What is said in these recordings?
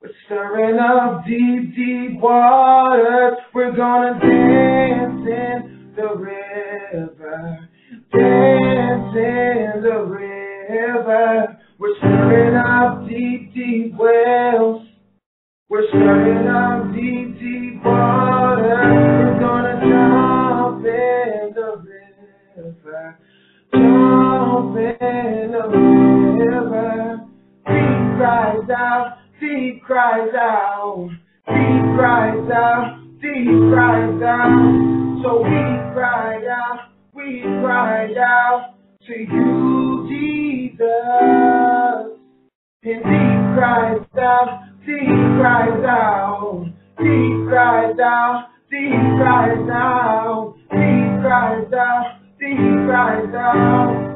We're stirring up deep, deep waters. We're gonna dance in the river. Dance in the river. We're stirring up deep, deep wells. We're stirring up deep, deep waters. River. Deep cries out, deep cries out, deep cries out, deep cries out. So we cry out, we cry out to you, Jesus. And deep cries out, deep cries out, deep cries out, deep cries out, deep cries out, deep cries out.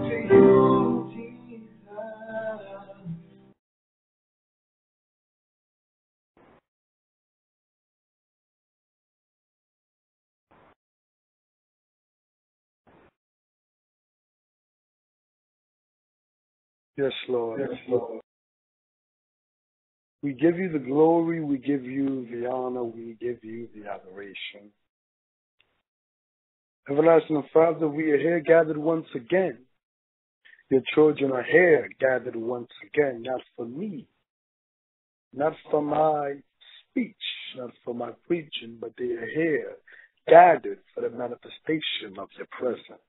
Yes, Lord. Yes, Lord. We give you the glory, we give you the honor, we give you the adoration. Everlasting Father, we are here gathered once again. Your children are here gathered once again, not for me, not for my speech, not for my preaching, but they are here gathered for the manifestation of your presence.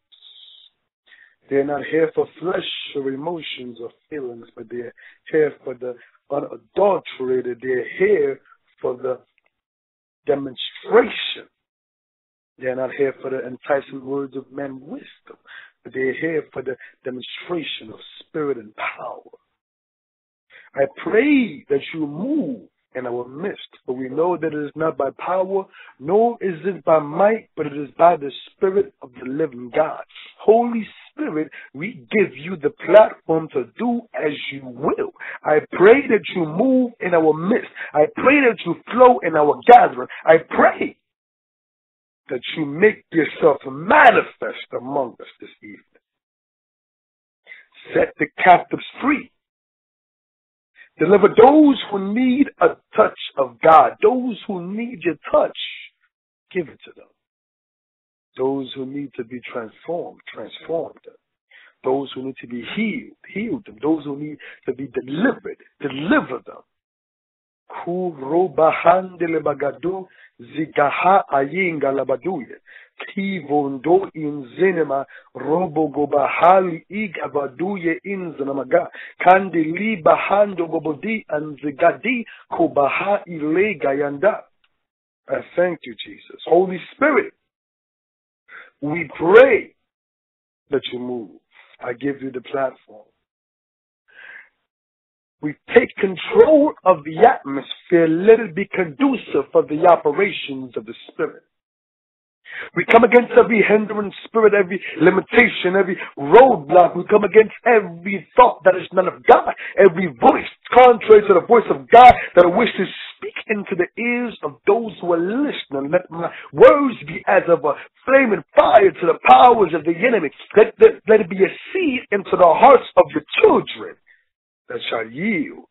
They're not here for flesh or emotions or feelings, but they're here for the unadulterated. They're here for the demonstration. They're not here for the enticing words of men wisdom, but they're here for the demonstration of spirit and power. I pray that you move in our midst, for we know that it is not by power, nor is it by might, but it is by the Spirit of the living God. Holy Spirit, we give you the platform to do as you will. I pray that you move in our midst. I pray that you flow in our gathering. I pray that you make yourself manifest among us this evening. Set the captives free. Deliver those who need a touch of God, those who need your touch. Give it to them. Those who need to be transformed, transform them. Those who need to be healed, heal them. Those who need to be delivered, deliver them. Bagadu zigaha ayinga labaduye. Gobahali igavaduye inzenamaga. Kandi li bahando gobodi anzigadi kobaha ile gayanda. I thank you, Jesus. Holy Spirit, we pray that you move. I give you the platform. We take control of the atmosphere. Let it be conducive for the operations of the Spirit. We come against every hindering spirit, every limitation, every roadblock. We come against every thought that is none of God, every voice contrary to the voice of God that I wish to speak into the ears of those who are listening. Let my words be as of a flaming fire to the powers of the enemy. Let, let, let it be a seed into the hearts of your children that shall yield.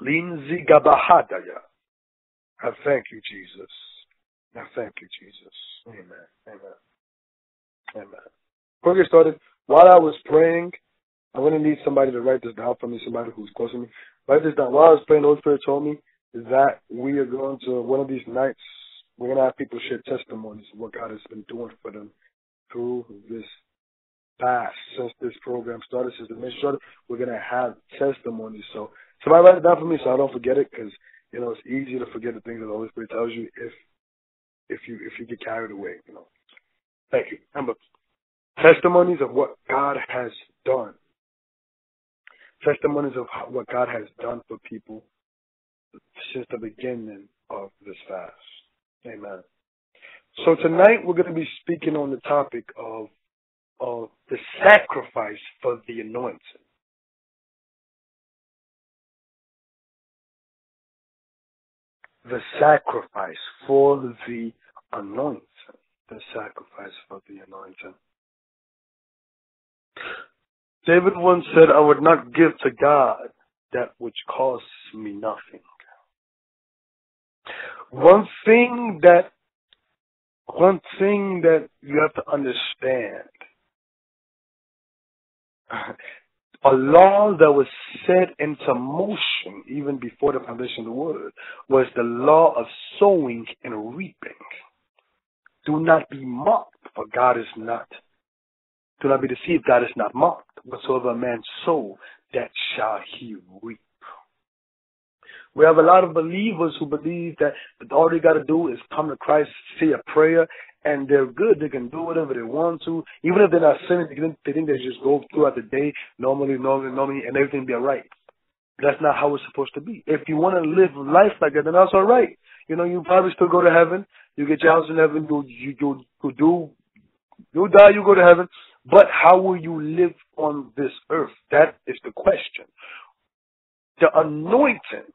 Linzi Gabahadaya. I thank you, Jesus. I thank you, Jesus. Amen. Amen. Amen. Before we get started, while I was praying, I'm going to need somebody to write this down for me, somebody who's close to me. Write this down. While I was praying, the Holy Spirit told me that we are going to, one of these nights, we're going to have people share testimonies of what God has been doing for them through this past, since this program started, since the mission started. We're going to have testimonies. So somebody write it down for me so I don't forget it because, you know, it's easy to forget the things that the Holy Spirit tells you if if you if you get carried away, you know. Thank you. Remember, testimonies of what God has done. Testimonies of how, what God has done for people since the beginning of this fast. Amen. So tonight we're going to be speaking on the topic of of the sacrifice for the anointing. the sacrifice for the anointing. The sacrifice for the anointing. David once said, I would not give to God that which costs me nothing. One thing that one thing that you have to understand a law that was set into motion even before the foundation of the world was the law of sowing and reaping. Do not be mocked, for God is not. Do not be deceived, God is not mocked. Whatsoever a man sow, that shall he reap. We have a lot of believers who believe that all they got to do is come to Christ, say a prayer, and they're good. They can do whatever they want to. Even if they're not sinning, they think they just go throughout the day normally, normally, normally, and everything be alright. That's not how it's supposed to be. If you want to live life like that, then that's alright. You know, you probably still go to heaven. You get your house in heaven. You, you, you, you do, you die, you go to heaven. But how will you live on this earth? That is the question. The anointing,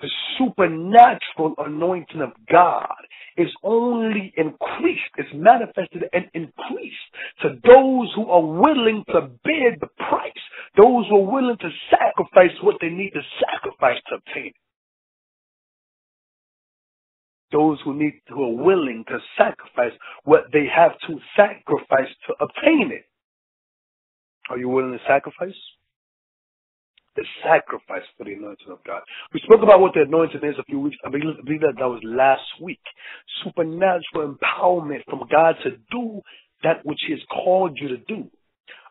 the supernatural anointing of God is only increased, it's manifested and increased to those who are willing to bear the price, those who are willing to sacrifice what they need to sacrifice to obtain it. Those who need, who are willing to sacrifice what they have to sacrifice to obtain it. Are you willing to sacrifice? The sacrifice for the anointing of God. We spoke about what the anointing is a few weeks. I believe, I believe that that was last week. Supernatural empowerment from God to do that which He has called you to do.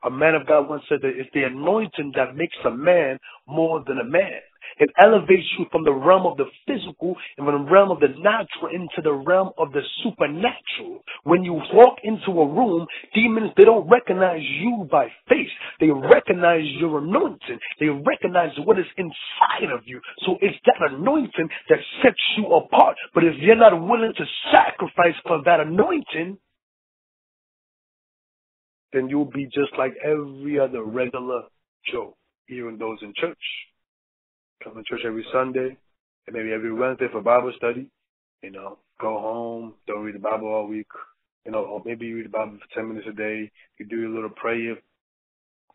A man of God once said that it's the anointing that makes a man more than a man. It elevates you from the realm of the physical and from the realm of the natural into the realm of the supernatural. When you walk into a room, demons, they don't recognize you by face. They recognize your anointing. They recognize what is inside of you. So it's that anointing that sets you apart. But if you're not willing to sacrifice for that anointing, then you'll be just like every other regular Joe, even those in church. Come to church every Sunday and maybe every Wednesday for Bible study. You know, go home, don't read the Bible all week. You know, or maybe you read the Bible for 10 minutes a day. You do your little prayer,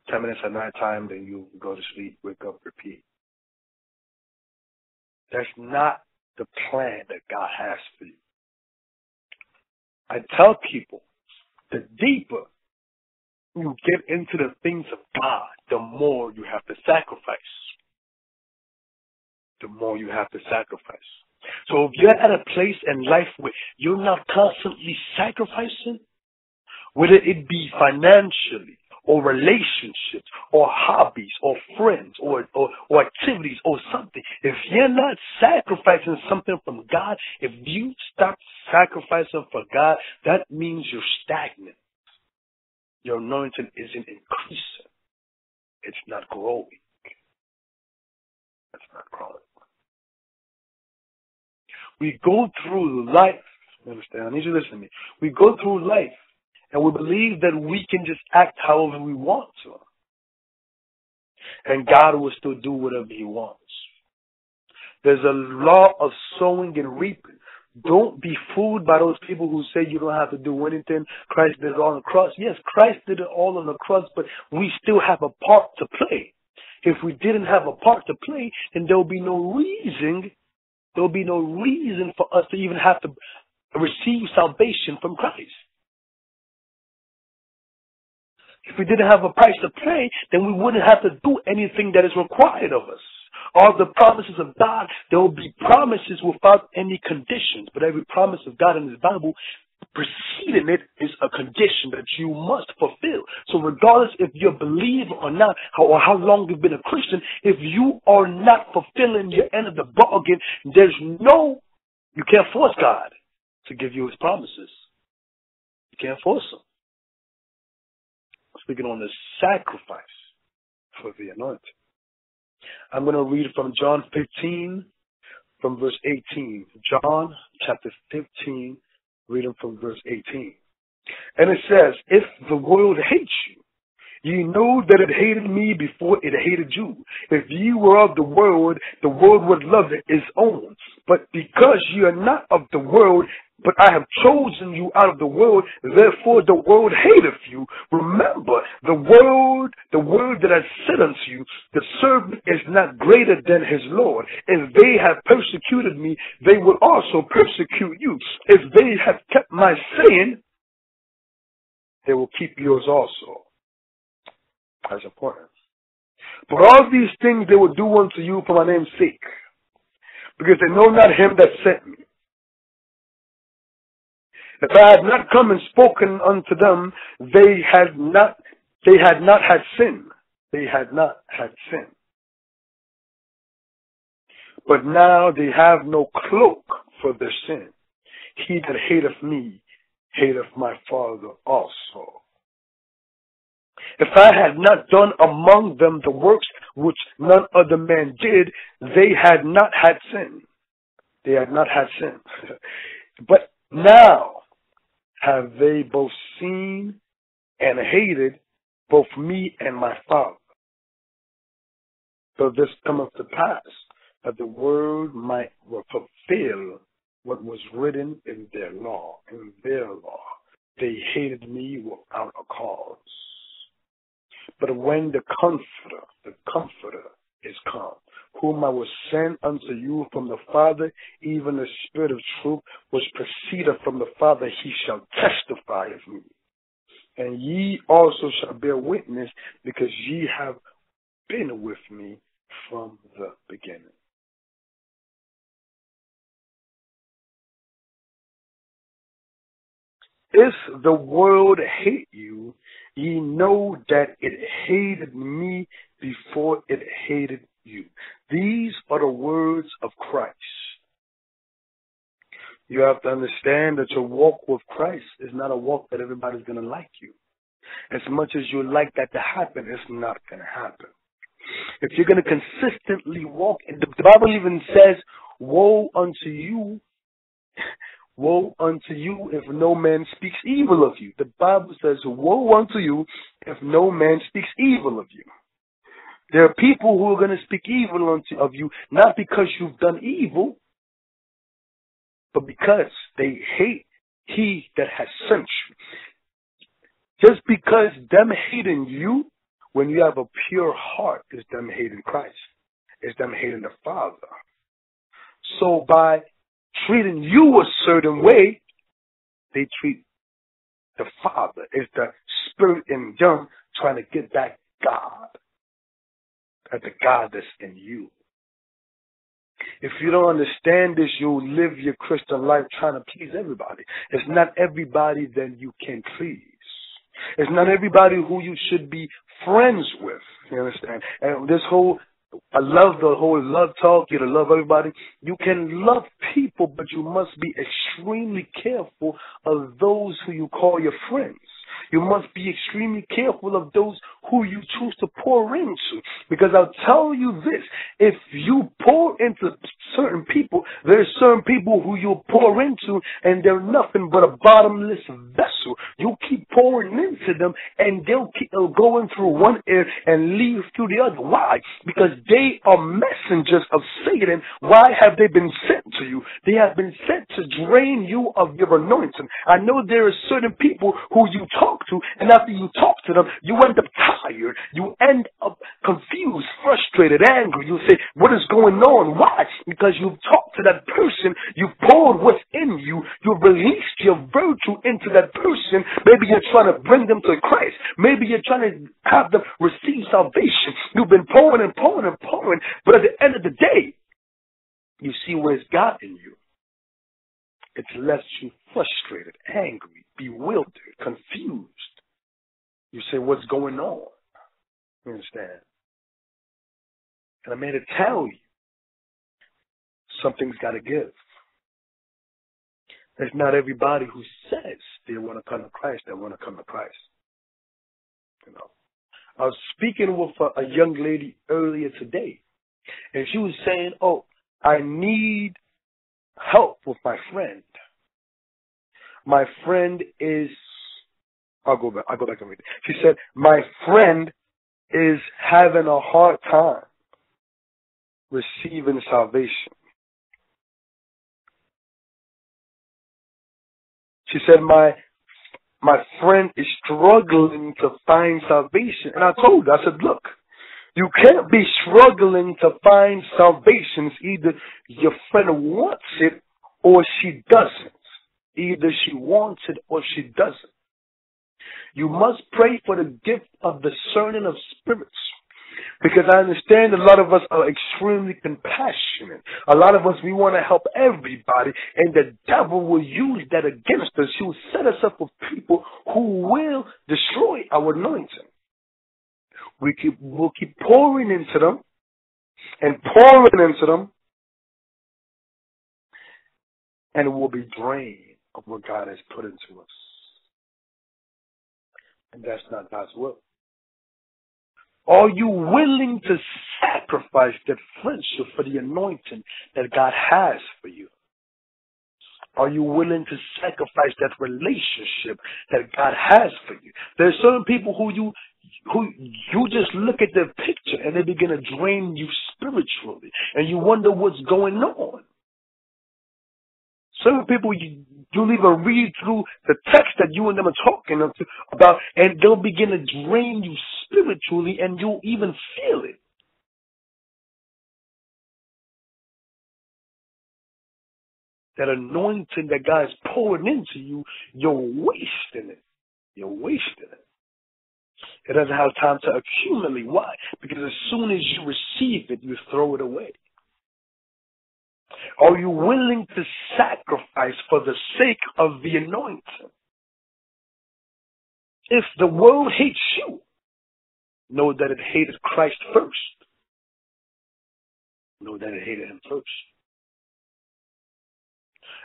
10 minutes at night time, then you go to sleep, wake up, repeat. That's not the plan that God has for you. I tell people, the deeper you get into the things of God, the more you have to sacrifice the more you have to sacrifice. So if you're at a place in life where you're not constantly sacrificing, whether it be financially or relationships or hobbies or friends or, or, or activities or something, if you're not sacrificing something from God, if you stop sacrificing for God, that means you're stagnant. Your anointing isn't increasing. It's not growing. It's not growing. We go through life. Understand? I need you to listen to me. We go through life and we believe that we can just act however we want to. And God will still do whatever He wants. There's a law of sowing and reaping. Don't be fooled by those people who say you don't have to do anything. Christ did it all on the cross. Yes, Christ did it all on the cross, but we still have a part to play. If we didn't have a part to play, then there would be no reason there will be no reason for us to even have to receive salvation from Christ. If we didn't have a price to pay, then we wouldn't have to do anything that is required of us. All the promises of God, there will be promises without any conditions. But every promise of God in His Bible preceding it is a condition that you must fulfill. So regardless if you're a believer or not, or how long you've been a Christian, if you are not fulfilling your end of the bargain, there's no, you can't force God to give you his promises. You can't force him. Speaking on the sacrifice for the anointing. I'm going to read from John 15 from verse 18. John chapter 15 reading from verse 18. And it says, If the world hates you, ye know that it hated me before it hated you. If ye were of the world, the world would love its own. But because ye are not of the world, but I have chosen you out of the world, therefore the world hateth you. Remember, the word, the word that I said unto you, the servant is not greater than his Lord. If they have persecuted me, they will also persecute you. If they have kept my saying, they will keep yours also. That's important. But all these things they will do unto you for my name's sake, because they know not him that sent me. If I had not come and spoken unto them, they had not they had not had sin. They had not had sin. But now they have no cloak for their sin. He that hateth me hateth my Father also. If I had not done among them the works which none other man did, they had not had sin. They had not had sin. but now have they both seen and hated both me and my Father. So this cometh to pass that the word might fulfill what was written in their law, in their law. They hated me without a cause. But when the Comforter, the Comforter is come, whom I will send unto you from the Father, even the Spirit of truth, which proceedeth from the Father, he shall testify of me. And ye also shall bear witness, because ye have been with me from the beginning. If the world hate you, ye know that it hated me before it hated. These are the words of Christ. You have to understand that your walk with Christ is not a walk that everybody's going to like you. As much as you like that to happen, it's not going to happen. If you're going to consistently walk, and the Bible even says, woe unto you Woe unto you if no man speaks evil of you. The Bible says, Woe unto you if no man speaks evil of you. There are people who are going to speak evil unto, of you, not because you've done evil, but because they hate he that has sent you. Just because them hating you, when you have a pure heart, is them hating Christ. Is them hating the Father. So by treating you a certain way, they treat the Father is the Spirit in them trying to get back God at the God that's in you. If you don't understand this, you'll live your Christian life trying to please everybody. It's not everybody that you can please. It's not everybody who you should be friends with. You understand? And this whole I love the whole love talk. You to love everybody. You can love people, but you must be extremely careful of those who you call your friends. You must be extremely careful of those who you choose to pour into. Because I'll tell you this, if you pour into certain people, there's certain people who you'll pour into and they're nothing but a bottomless vessel. You keep pouring into them and they'll keep going through one ear and leave through the other. Why? Because they are messengers of Satan. Why have they been sent to you? They have been sent to drain you of your anointing. I know there are certain people who you talk to and after you talk to them, you end up tired. You end up confused, frustrated, angry. You say, what is going on? Why? Because you've talked to that person. You've poured what's in you. You've released your virtue into that person. Maybe you're trying to bring them to Christ. Maybe you're trying to have them receive salvation. You've been pouring and pouring and pouring. But at the end of the day, you see where it's gotten you. It's left you frustrated, angry, bewildered, confused. You say, what's going on? You understand? And I'm here to tell you, something's got to give. There's not everybody who says they want to come to Christ that want to come to Christ. You know, I was speaking with a, a young lady earlier today, and she was saying, "Oh, I need help with my friend. My friend is I'll go back I'll go back and read it. She said, My friend is having a hard time receiving salvation. She said, my my friend is struggling to find salvation. And I told her, I said, look, you can't be struggling to find salvation. It's either your friend wants it or she doesn't. Either she wants it or she doesn't. You must pray for the gift of discerning of spirits. Because I understand a lot of us are extremely compassionate. A lot of us, we want to help everybody, and the devil will use that against us. He will set us up with people who will destroy our anointing. We keep, we'll keep pouring into them and pouring into them, and we'll be drained of what God has put into us. And that's not God's will. Are you willing to sacrifice that friendship for the anointing that God has for you? Are you willing to sacrifice that relationship that God has for you? There are certain people who you who you just look at their picture and they begin to drain you spiritually and you wonder what's going on. Some people you, you'll even read through the text that you and them are talking about, and they'll begin to drain you spiritually, and you'll even feel it. That anointing that God is pouring into you, you're wasting it. You're wasting it. It doesn't have time to accumulate. Why? Because as soon as you receive it, you throw it away. Are you willing to sacrifice for the sake of the anointing? If the world hates you, know that it hated Christ first. Know that it hated him first.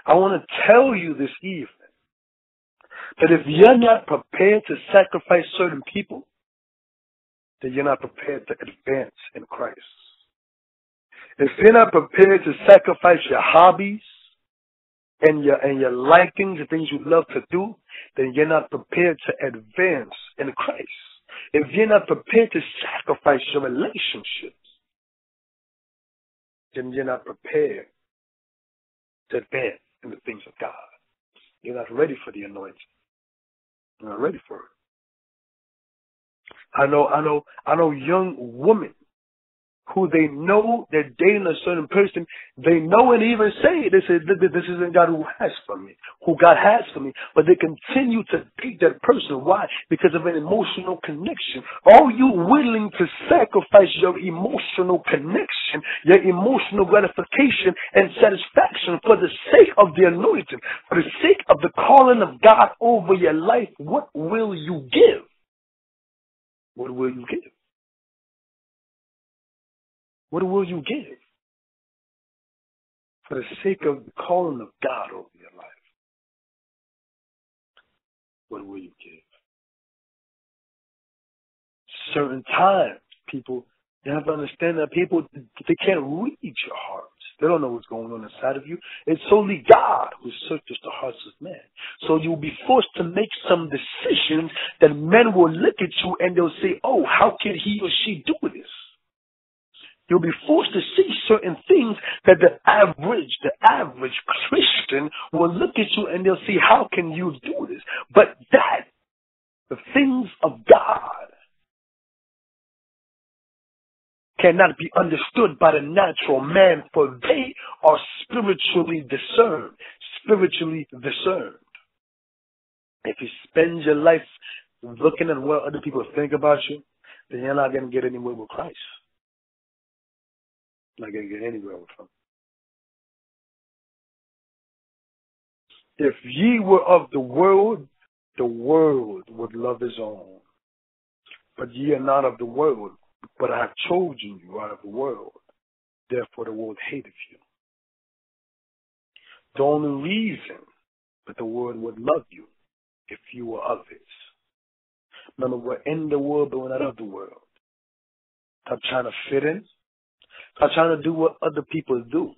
I want to tell you this evening that if you're not prepared to sacrifice certain people, then you're not prepared to advance in Christ. If you're not prepared to sacrifice your hobbies and your and your likings, the things you love to do, then you're not prepared to advance in Christ. If you're not prepared to sacrifice your relationships, then you're not prepared to advance in the things of God. You're not ready for the anointing. You're not ready for it. I know, I know, I know young women who they know they're dating a certain person, they know and even say this is this isn't God who has for me, who God has for me, but they continue to date that person. Why? Because of an emotional connection. Are you willing to sacrifice your emotional connection, your emotional gratification and satisfaction for the sake of the anointing, for the sake of the calling of God over your life? What will you give? What will you give? What will you give for the sake of the calling of God over your life? What will you give? Certain times, people, you have to understand that people, they can't read your hearts. They don't know what's going on inside of you. It's only God who searches the hearts of men. So you'll be forced to make some decisions that men will look at you and they'll say, oh, how can he or she do this? You'll be forced to see certain things that the average, the average Christian will look at you and they'll see, how can you do this? But that, the things of God, cannot be understood by the natural man, for they are spiritually discerned. Spiritually discerned. If you spend your life looking at what other people think about you, then you're not going to get anywhere with Christ not going to get anywhere with him. If ye were of the world, the world would love his own. But ye are not of the world, but I have chosen you out of the world. Therefore the world hateth you. The only reason that the world would love you if you were of it. Remember, we're in the world, but we're not of the world. Stop trying to fit in. Stop trying to do what other people do.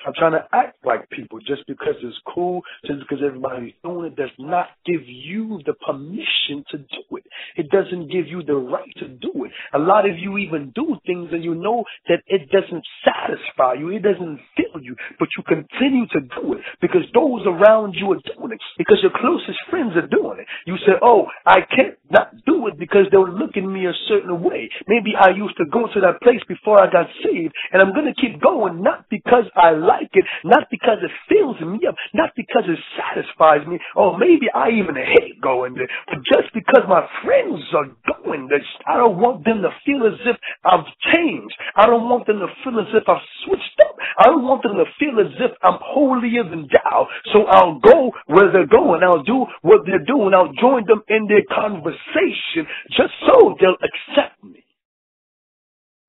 Stop trying to act like people just because it's cool, just because everybody's doing it does not give you the permission to do it. It doesn't give you the right to do it. A lot of you even do things and you know that it doesn't satisfy you, it doesn't fill you, but you continue to do it because those around you are doing it, because your closest friends are doing it. You say, oh, I can't not do it because they'll look at me a certain way. Maybe I used to go to that place before I got saved and I'm going to keep going not because I like it, not because it fills me up, not because it satisfies me, or maybe I even hate going there, but just because my friends are going there. I don't want them to feel as if I've changed. I don't want them to feel as if I've switched up. I don't want them to feel as if I'm holier than thou. So I'll go where they're going. I'll do what they're doing. I'll join them in their conversation just so they'll accept me.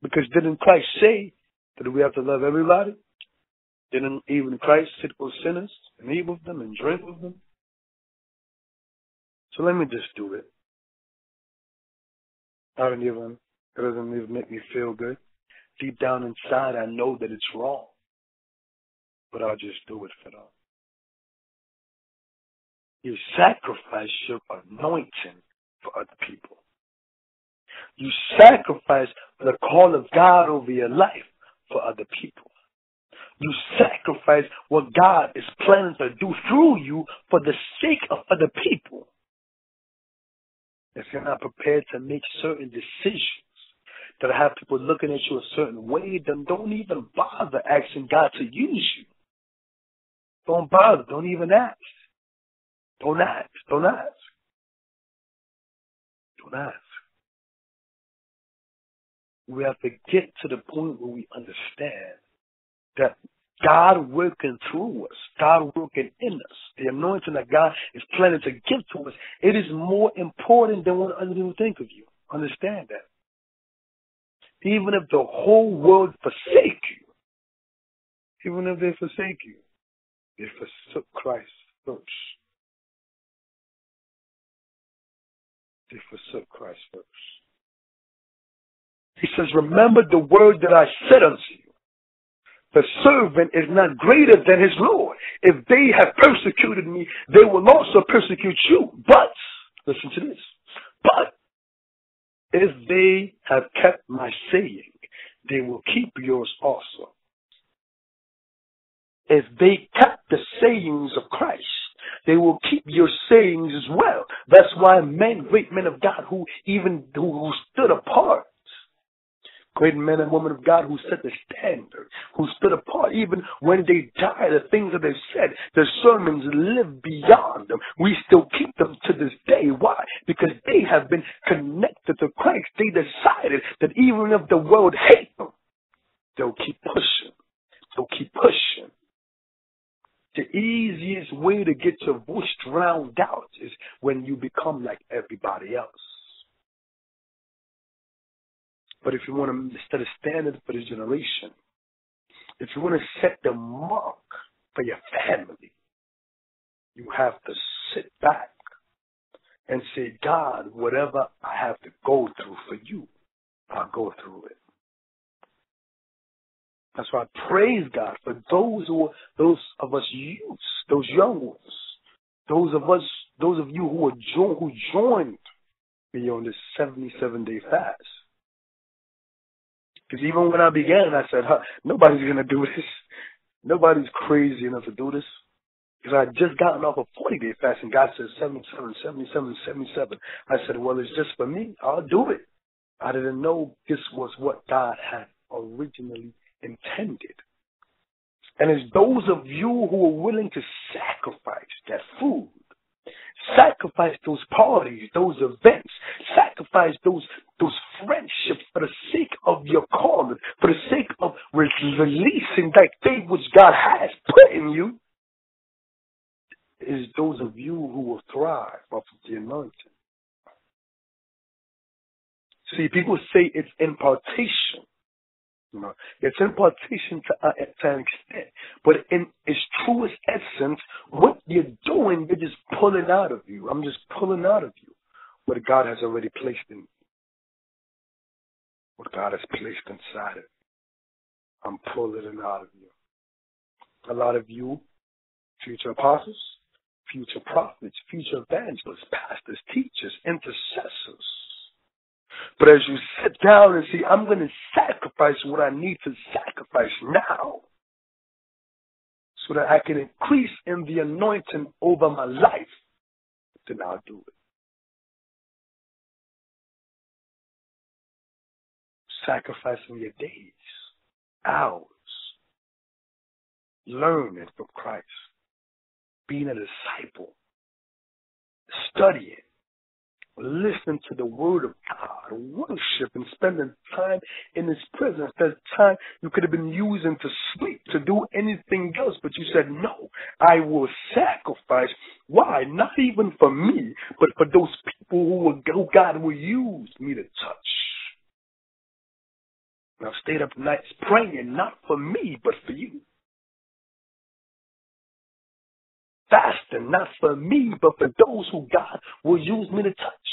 Because didn't Christ say that we have to love everybody? Didn't even Christ sit with sinners and eat with them and drink with them? So let me just do it. I don't even, it doesn't even make me feel good. Deep down inside, I know that it's wrong. But I'll just do it for them. You sacrifice your anointing for other people. You sacrifice the call of God over your life for other people. You sacrifice what God is planning to do through you for the sake of other people. If you're not prepared to make certain decisions that have people looking at you a certain way, then don't even bother asking God to use you. Don't bother. Don't even ask. Don't ask. Don't ask. Don't ask. We have to get to the point where we understand that God working through us, God working in us, the anointing that God is planning to give to us, it is more important than what other people think of you. Understand that. Even if the whole world forsake you, even if they forsake you, they forsook Christ first. They forsook Christ first. He says, Remember the word that I said unto you the servant is not greater than his Lord. If they have persecuted me, they will also persecute you. But, listen to this, but if they have kept my saying, they will keep yours also. If they kept the sayings of Christ, they will keep your sayings as well. That's why men, great men of God who even who stood apart great men and women of God who set the standard, who stood apart even when they died, the things that they said, their sermons live beyond them. We still keep them to this day. Why? Because they have been connected to Christ. They decided that even if the world hates them, they'll keep pushing. They'll keep pushing. The easiest way to get your voice drowned out is when you become like everybody else. But if you want to set a standard for the generation, if you want to set the mark for your family, you have to sit back and say, God, whatever I have to go through for you, I'll go through it. That's why I praise God for those who, those of us youths, those young ones, those of us, those of you who are jo- who joined me on this 77 day fast. Because even when I began, I said, huh, nobody's going to do this. Nobody's crazy enough to do this. Because I had just gotten off a 40 day fast and God said 77, 77, 77. I said, well, it's just for me. I'll do it. I didn't know this was what God had originally intended. And it's those of you who are willing to sacrifice that food Sacrifice those parties, those events. Sacrifice those those friendships for the sake of your calling, for the sake of re- releasing that thing which God has put in you. Is those of you who will thrive off of the anointing. See, people say it's impartation. It's impartation to, uh, to an extent, but in its truest essence, what you're doing, you're just pulling out of you. I'm just pulling out of you what God has already placed in you, what God has placed inside of you. I'm pulling it out of you. A lot of you, future apostles, future prophets, future evangelists, pastors, teachers, intercessors. But as you sit down and see, I'm going to sacrifice what I need to sacrifice now so that I can increase in the anointing over my life, then I'll do it. Sacrificing your days, hours, learning from Christ, being a disciple, studying, listening to the word of God, worship and spending time in his presence. That time you could have been using to sleep, to do anything else, but you said, no, I will sacrifice. Why? Not even for me, but for those people who, will, who God will use me to touch. I've stayed up nights praying, not for me, but for you. Fasting, not for me, but for those who God will use me to touch.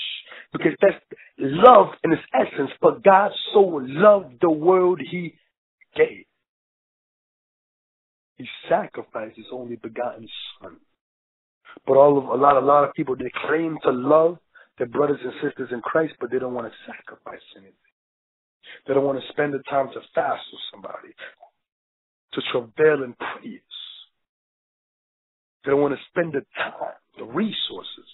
Because that's love in its essence. For God so loved the world he gave. He sacrificed his only begotten son. But all of a lot, a lot of people they claim to love their brothers and sisters in Christ, but they don't want to sacrifice anything. They don't want to spend the time to fast with somebody, to travail in praise. They don't want to spend the time, the resources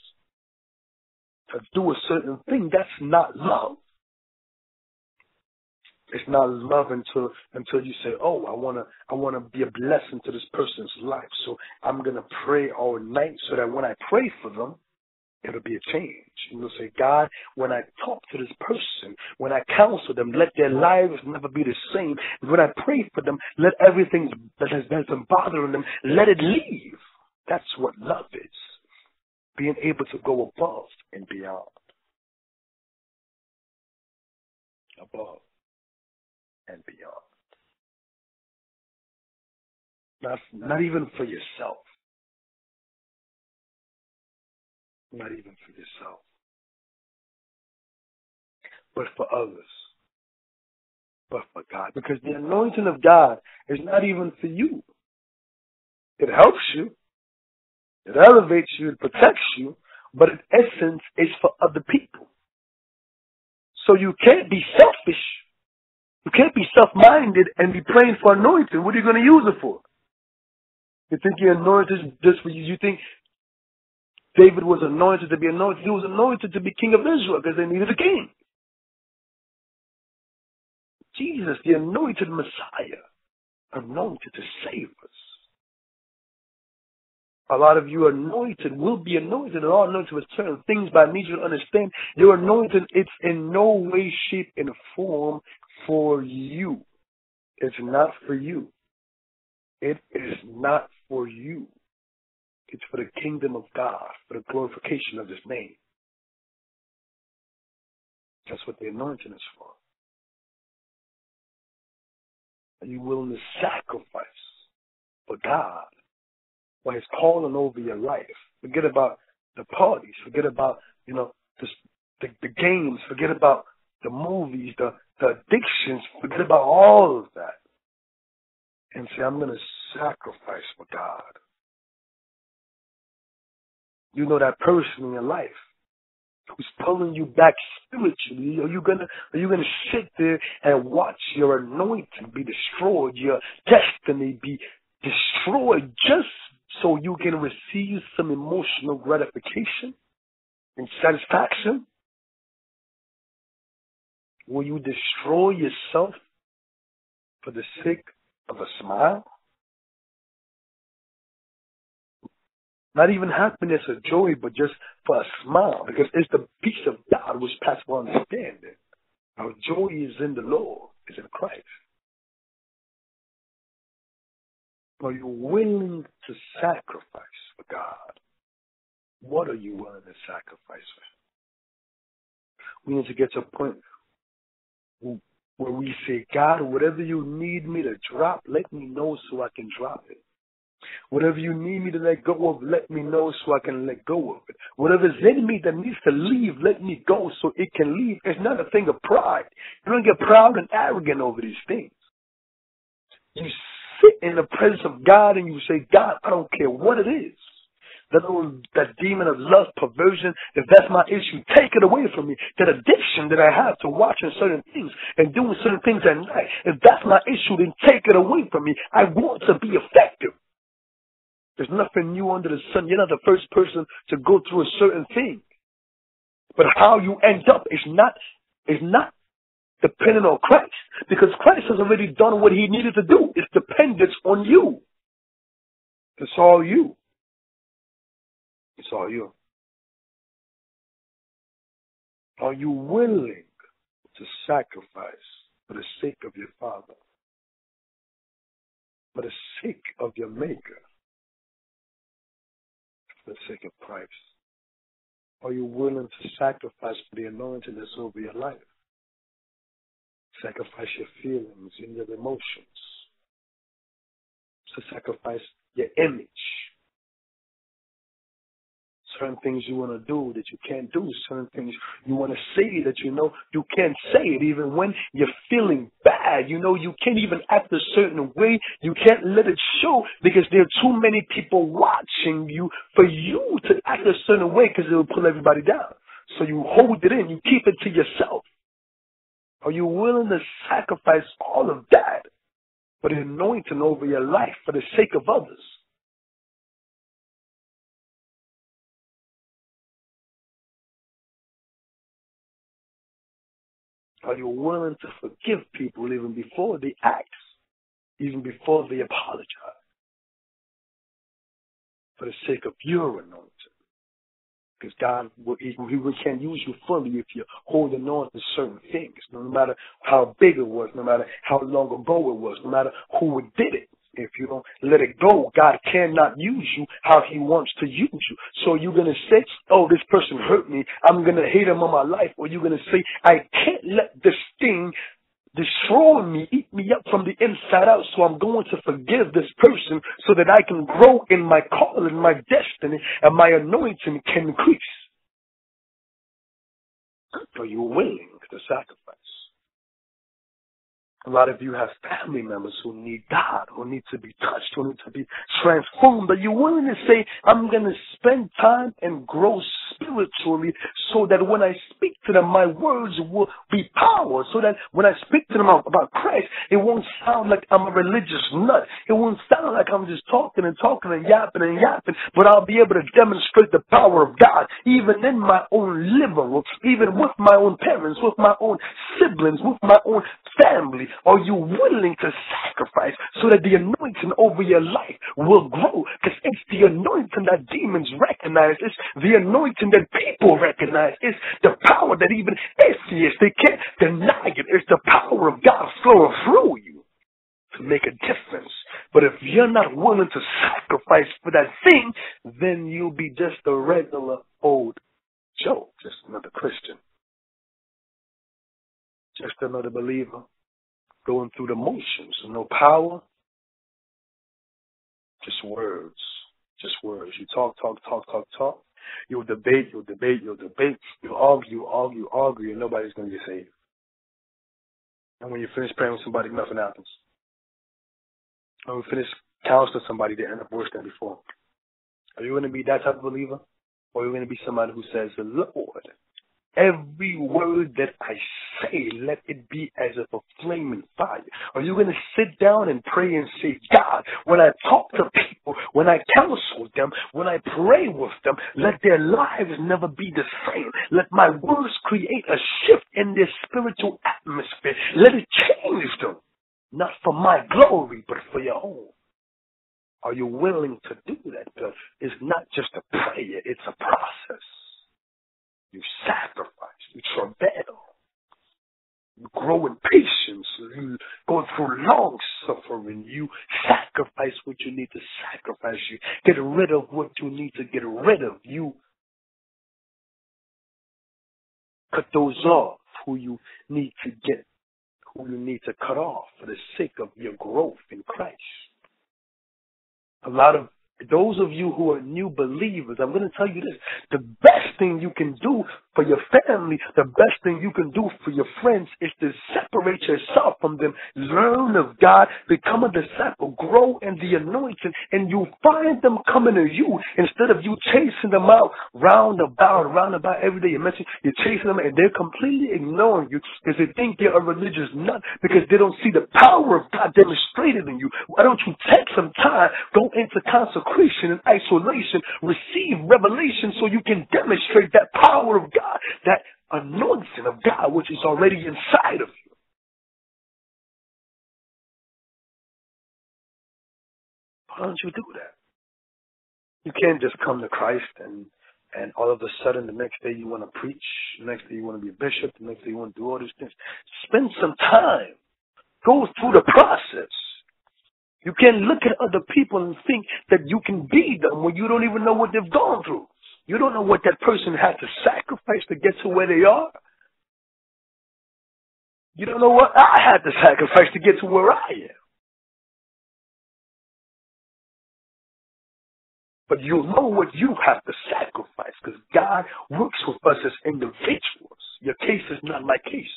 to do a certain thing. That's not love. It's not love until until you say, "Oh, I wanna I wanna be a blessing to this person's life, so I'm gonna pray all night so that when I pray for them, it'll be a change." And you'll say, "God, when I talk to this person, when I counsel them, let their lives never be the same. When I pray for them, let everything that has been bothering them, let it leave." That's what love is. Being able to go above and beyond. Above and beyond. Not, not even for yourself. Not even for yourself. But for others. But for God. Because the anointing of God is not even for you. It helps you. It elevates you, it protects you, but in essence, it's for other people. So you can't be selfish. You can't be self-minded and be praying for anointing. What are you going to use it for? You think you're anointed just for you? You think David was anointed to be anointed? He was anointed to be king of Israel because they needed a king. Jesus, the anointed Messiah, anointed to save us. A lot of you anointed will be anointed and all anointed with certain things, but I need you to understand your anointing, it's in no way, shape, and form for you. It's not for you. It is not for you. It's for the kingdom of God, for the glorification of his name. That's what the anointing is for. Are you willing to sacrifice for God? What is calling over your life. Forget about the parties. Forget about, you know, the, the, the games. Forget about the movies, the, the addictions. Forget about all of that. And say, I'm going to sacrifice for God. You know that person in your life who's pulling you back spiritually. Are you gonna are you gonna sit there and watch your anointing be destroyed, your destiny be destroyed just so you can receive some emotional gratification and satisfaction? Will you destroy yourself for the sake of a smile? Not even happiness or joy, but just for a smile, because it's the peace of God which passes all understanding. Our joy is in the Lord, is in Christ. Are you willing to sacrifice for God? What are you willing to sacrifice for? We need to get to a point where we say, God, whatever you need me to drop, let me know so I can drop it. Whatever you need me to let go of, let me know so I can let go of it. Whatever's in me that needs to leave, let me go so it can leave. It's not a thing of pride. You don't get proud and arrogant over these things. You sit in the presence of God and you say, God, I don't care what it is. That that demon of lust, perversion, if that's my issue, take it away from me. That addiction that I have to watching certain things and doing certain things at night, if that's my issue, then take it away from me. I want to be effective. There's nothing new under the sun. You're not the first person to go through a certain thing. But how you end up is not, is not dependent on Christ. Because Christ has already done what he needed to do. It's dependent on you. It's all you. It's all you. Are you willing to sacrifice for the sake of your Father? For the sake of your Maker? For the sake of Christ? Are you willing to sacrifice for the anointing that's over your life? Sacrifice your feelings and your emotions. To sacrifice your image certain things you want to do that you can't do, certain things you want to say that you know you can't say it, even when you're feeling bad. You know, you can't even act a certain way. You can't let it show because there are too many people watching you for you to act a certain way because it will pull everybody down. So you hold it in, you keep it to yourself. Are you willing to sacrifice all of that for the anointing over your life for the sake of others? Are you willing to forgive people even before they act, even before they apologize? For the sake of your anointing. Because God, he, he can't use you fully if you're holding on to certain things, no matter how big it was, no matter how long ago it was, no matter who did it. If you don't let it go, God cannot use you how He wants to use you. So you're gonna say, "Oh, this person hurt me. I'm gonna hate him all my life," or you're gonna say, "I can't let this thing destroy me, eat me up from the inside out. So I'm going to forgive this person so that I can grow in my calling, my destiny, and my anointing can increase." Are you willing to sacrifice? A lot of you have family members who need God, who need to be touched, who need to be transformed. But you're willing to say, I'm going to spend time and grow spiritually so that when I speak to them, my words will be power. So that when I speak to them about Christ, it won't sound like I'm a religious nut. It won't sound like I'm just talking and talking and yapping and yapping, but I'll be able to demonstrate the power of God, even in my own living room, even with my own parents, with my own siblings, with my own family. Are you willing to sacrifice so that the anointing over your life will grow? Because it's the anointing that demons recognize. It's the anointing that people recognize. It's the power that even atheists, they can't deny it. It's the power of God flowing through you to make a difference. But if you're not willing to sacrifice for that thing, then you'll be just a regular old Joe, just another Christian, just another believer going through the motions. No power, just words. Just words. You talk, talk, talk, talk, talk. You'll debate, you'll debate, you'll debate. You'll argue, argue, argue, and nobody's going to get saved. And when you finish praying with somebody, nothing happens. When you finish counseling somebody, they end up worse than before. Are you going to be that type of believer? Or are you going to be somebody who says, Lord, Every word that I say, let it be as of a flaming fire. Are you going to sit down and pray and say, God, when I talk to people, when I counsel them, when I pray with them, let their lives never be the same. Let my words create a shift in their spiritual atmosphere. Let it change them. Not for my glory, but for your own. Are you willing to do that? It's not just a prayer, it's a process. You sacrifice. You travail. You grow in patience. You go through long suffering. You sacrifice what you need to sacrifice. You get rid of what you need to get rid of. You cut those off who you need to get, who you need to cut off for the sake of your growth in Christ. A lot of those of you who are new believers, I'm going to tell you this. The best thing you can do for your family, the best thing you can do for your friends is to separate yourself from them, learn of God, become a disciple, grow in the anointing, and you find them coming to you instead of you chasing them out round about, round about every day. You mention you're chasing them and they're completely ignoring you because they think you're a religious nut because they don't see the power of God demonstrated in you. Why don't you take some time, go into consecration and isolation, receive revelation so you can demonstrate that power of God, that anointing of God which is already inside of you. Why don't you do that? You can't just come to Christ and and all of a sudden the next day you want to preach, the next day you want to be a bishop, the next day you want to do all these things. Spend some time. Go through the process. You can't look at other people and think that you can be them when you don't even know what they've gone through. You don't know what that person had to sacrifice to get to where they are. You don't know what I had to sacrifice to get to where I am. But you'll know what you have to sacrifice because God works with us as individuals. Your case is not my case.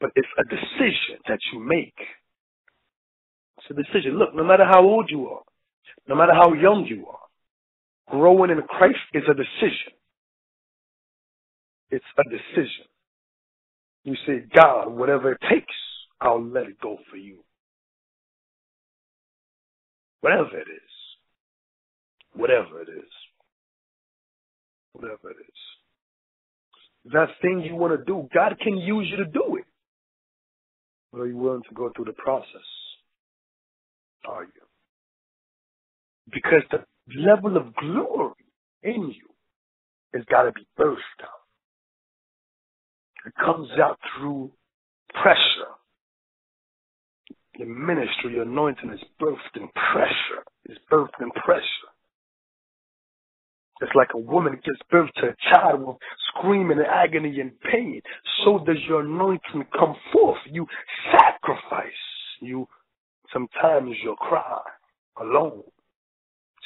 But it's a decision that you make. It's a decision. Look, no matter how old you are, no matter how young you are, growing in Christ is a decision. It's a decision. You say, God, whatever it takes, I'll let it go for you. Whatever it is whatever it is. Whatever it is. That thing you want to do, God can use you to do it. But are you willing to go through the process? You? Because the level of glory in you has got to be burst out. It comes out through pressure. The ministry, your anointing is birthed in pressure. It's birthed in pressure. It's like a woman gives birth to a child with screaming in agony and pain. So does your anointing come forth. You sacrifice. You sometimes you'll cry alone.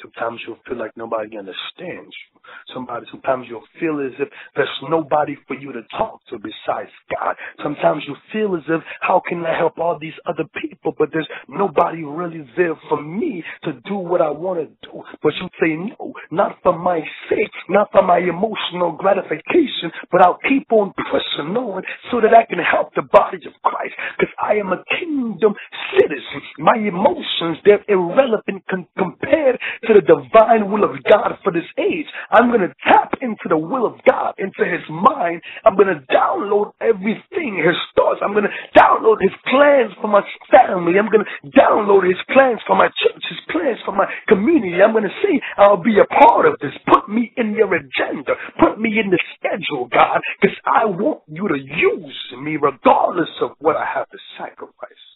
Sometimes you'll feel like nobody understands you. Somebody, sometimes you'll feel as if there's nobody for you to talk to besides God. Sometimes you feel as if, how can I help all these other people? But there's nobody really there for me to do what I want to do. But you say, no, not for my sake, not for my emotional gratification, but I'll keep on pushing on so that I can help the body of Christ. Because I am a kingdom citizen. My emotions, they're irrelevant compared to the divine will of God for this age. I'm going to tap into the will of God, into his mind. I'm going to download everything, his thoughts. I'm going to download his plans for my family. I'm going to download his plans for my church, his plans for my community. I'm going to say, I'll be a part of this. Put me in your agenda. Put me in the schedule, God, because I want you to use me regardless of what I have to sacrifice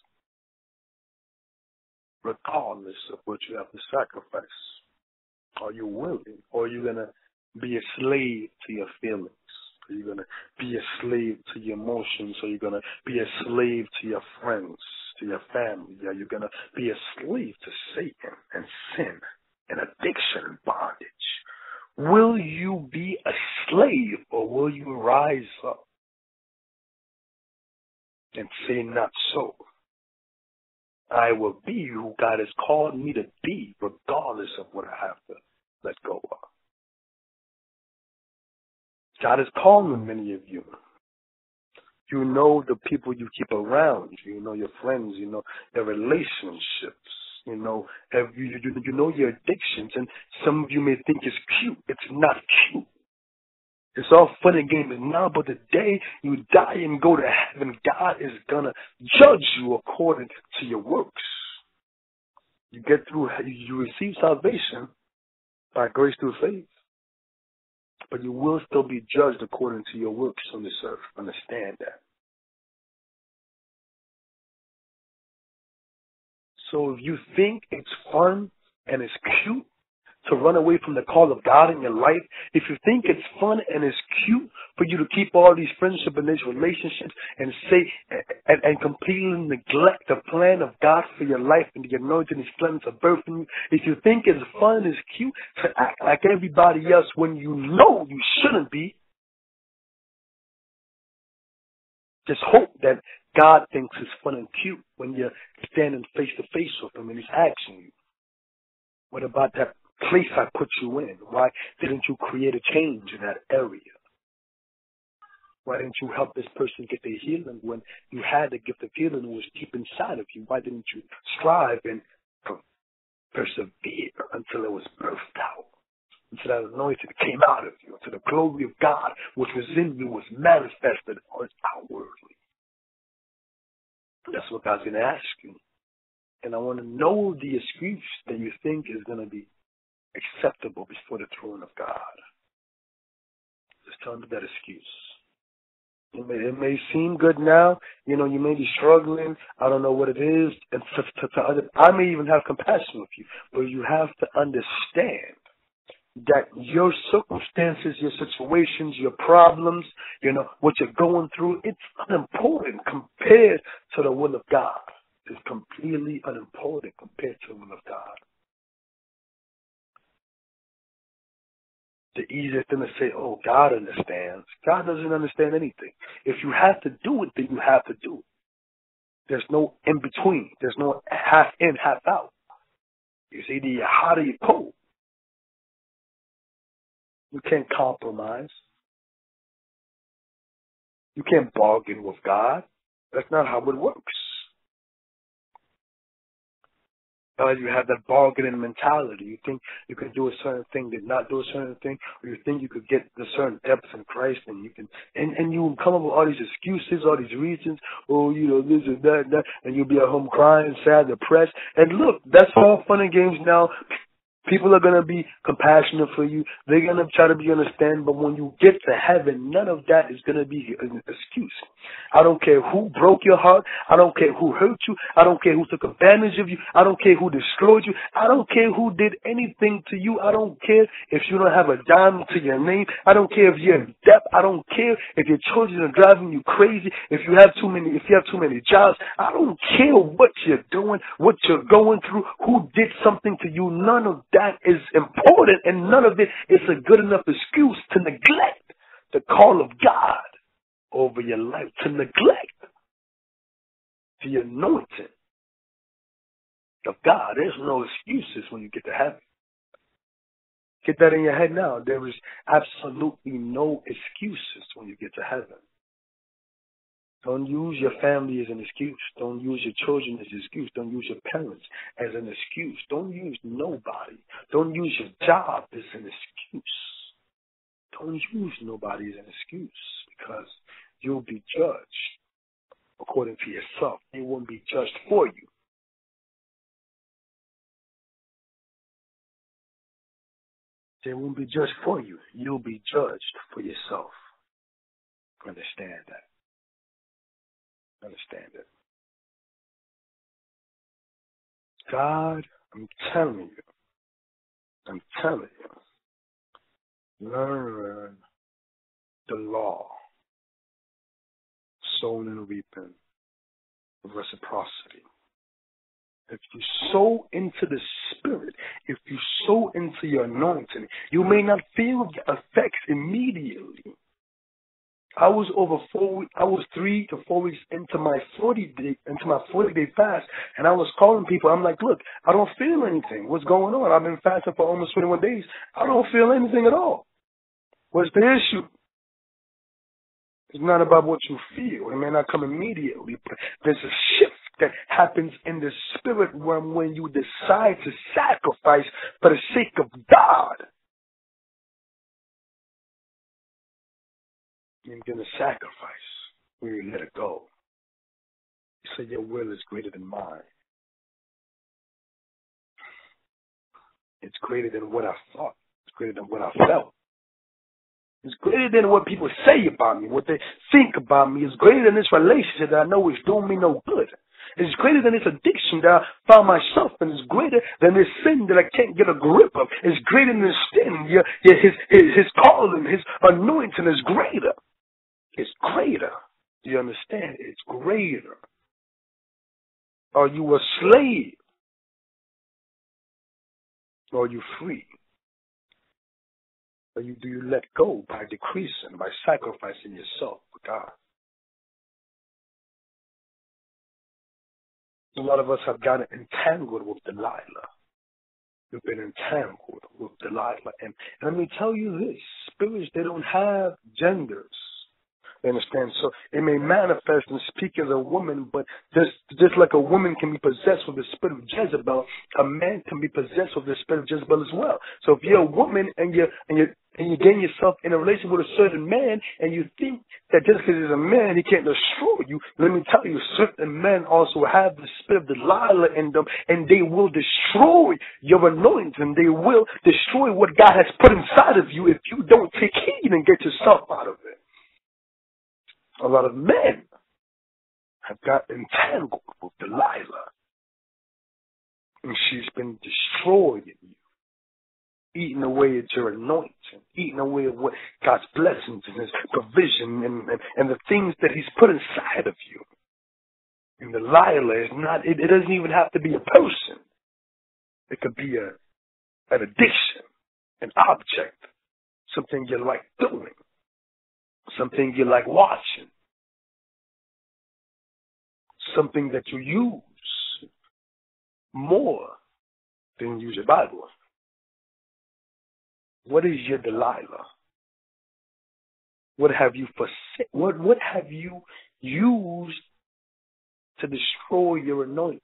regardless of what you have to sacrifice. Are you willing? Or are you going to be a slave to your feelings? Are you going to be a slave to your emotions? Are you going to be a slave to your friends, to your family? Are you going to be a slave to Satan and sin and addiction and bondage? Will you be a slave or will you rise up and say, Not so? I will be who God has called me to be, regardless of what I have to let go of. God is calling many of you. You know the people you keep around. You know your friends. You know your relationships. You know you, you, you know your addictions. And some of you may think it's cute. It's not cute. It's all fun and games now, but the day you die and go to heaven, God is gonna judge you according to your works. You get through, you receive salvation by grace through faith, but you will still be judged according to your works on this earth. Understand that. So if you think it's fun and it's cute to run away from the call of God in your life, if you think it's fun and it's cute for you to keep all these friendships and these relationships and say and, and completely neglect the plan of God for your life and the anointing His plans of birthing you, if you think it's fun and it's cute to act like everybody else when you know you shouldn't be, just hope that God thinks it's fun and cute when you're standing face to face with Him and He's asking you, what about that place I put you in? Why didn't you create a change in that area? Why didn't you help this person get their healing when you had the gift of healing that was deep inside of you? Why didn't you strive and persevere until it was birthed out? Until that anointing came out of you, until the glory of God which was in you was manifested outwardly. That's what God's going to ask you. And I want to know the excuse that you think is going to be acceptable before the throne of God. Just tell me that excuse. It may, it may seem good now. You know, you may be struggling. I don't know what it is. And to, to, to other, I may even have compassion with you, but you have to understand that your circumstances, your situations, your problems, you know, what you're going through, it's unimportant compared to the will of God. It's completely unimportant compared to the will of God. The easiest thing to say, oh, God understands. God doesn't understand anything. If you have to do it, then you have to do it. There's no in between. There's no half in, half out. Either you're hot or you're cold. You can't compromise. You can't bargain with God. That's not how it works. You have that bargaining mentality. You think you can do a certain thing, did not do a certain thing, or you think you could get the certain depths in Christ, and you can, and and you come up with all these excuses, all these reasons. Oh, you know this and that, and that, and you'll be at home crying, sad, depressed. And look, that's all fun and games now People are going to be compassionate for you. They're going to try to be understanding. But when you get to heaven, none of that is going to be an excuse. I don't care who broke your heart. I don't care who hurt you. I don't care who took advantage of you. I don't care who destroyed you. I don't care who did anything to you. I don't care if you don't have a dime to your name. I don't care if you're in debt. I don't care if your children are driving you crazy. If you have too many, if you have too many jobs. I don't care what you're doing, what you're going through, who did something to you. None of that is important and none of it is a good enough excuse to neglect the call of God over your life, to neglect the anointing of God. There's no excuses when you get to heaven. Get that in your head now. There is absolutely no excuses when you get to heaven. Don't use your family as an excuse. Don't use your children as an excuse. Don't use your parents as an excuse. Don't use nobody. Don't use your job as an excuse. Don't use nobody as an excuse because you'll be judged according to yourself. They won't be judged for you. They won't be judged for you. You'll be judged for yourself. Understand that. Understand it. God, I'm telling you, I'm telling you, learn the law, sowing and reaping, reciprocity. If you sow into the Spirit, if you sow into your anointing, you may not feel the effects immediately. I was over four. I was three to four weeks into my forty day into my forty day fast, and I was calling people. I'm like, look, I don't feel anything. What's going on? I've been fasting for almost 21 days. I don't feel anything at all. What's the issue? It's not about what you feel. It may not come immediately, but there's a shift that happens in the spirit realm when you decide to sacrifice for the sake of God. You're going to sacrifice when you let it go. You say your will is greater than mine. It's greater than what I thought. It's greater than what I felt. It's greater than what people say about me, what they think about me. It's greater than this relationship that I know is doing me no good. It's greater than this addiction that I found myself in. It's greater than this sin that I can't get a grip of. It's greater than this sin. His, his, his calling, his anointing is greater. It's greater. Do you understand? It's greater. Are you a slave? Or are you free? Or you, do you let go by decreasing, by sacrificing yourself for God? A lot of us have gotten entangled with Delilah. We've been entangled with Delilah. And, and let me tell you this spirits, they don't have genders. You understand? So it may manifest and speak as a woman, but just just like a woman can be possessed with the spirit of Jezebel, a man can be possessed with the spirit of Jezebel as well. So if you're a woman and you and you and you gain yourself in a relationship with a certain man, and you think that just because he's a man, he can't destroy you. Let me tell you, certain men also have the spirit of Delilah in them, and they will destroy your anointing. They will destroy what God has put inside of you if you don't take heed and get yourself out of it a lot of men have got entangled with Delilah. And she's been destroying you, eating away at your anointing, eating away at what God's blessings and His provision and, and, and the things that He's put inside of you. And Delilah is not, it, it doesn't even have to be a person. It could be a, an addiction, an object, something you like doing something you like watching, something that you use more than you use your Bible. What is your Delilah? What have you forsaken? What what have you used to destroy your anointing?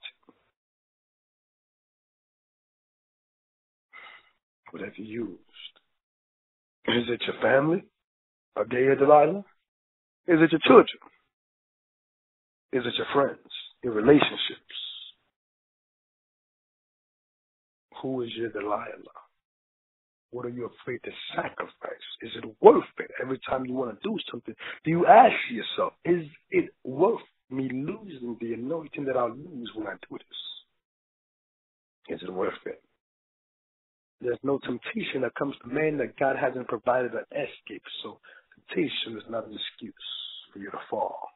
What have you used? Is it your family? Are they your Delilah? Is it your children? Is it your friends? Your relationships? Who is your Delilah? What are you afraid to sacrifice? Is it worth it? Every time you want to do something, do you ask yourself, is it worth me losing the anointing that I'll lose when I do this? Is it worth it? There's no temptation that comes to man that God hasn't provided an escape. So Temptation is not an excuse for you to fall.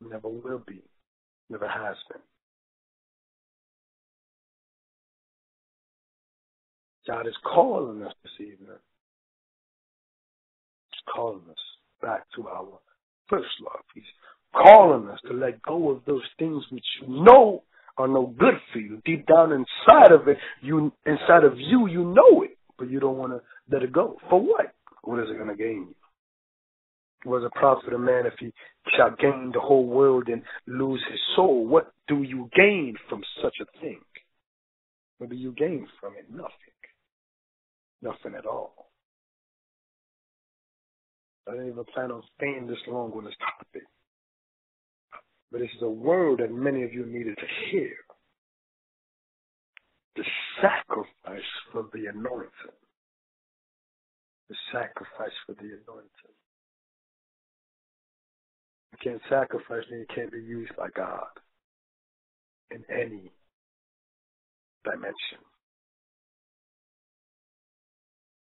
Never will be. Never has been. God is calling us this evening. He's calling us back to our first love. He's calling us to let go of those things which you know are no good for you. Deep down inside of it, you inside of you, you know it, but you don't want to let it go. For what? What is it going to gain you? Was a profit a man if he shall gain the whole world and lose his soul? What do you gain from such a thing? What do you gain from it? Nothing. Nothing at all. I didn't even plan on staying this long on this topic. But this is a word that many of you needed to hear. The sacrifice for the anointing the sacrifice for the anointing. You can't sacrifice and you can't be used by God in any dimension.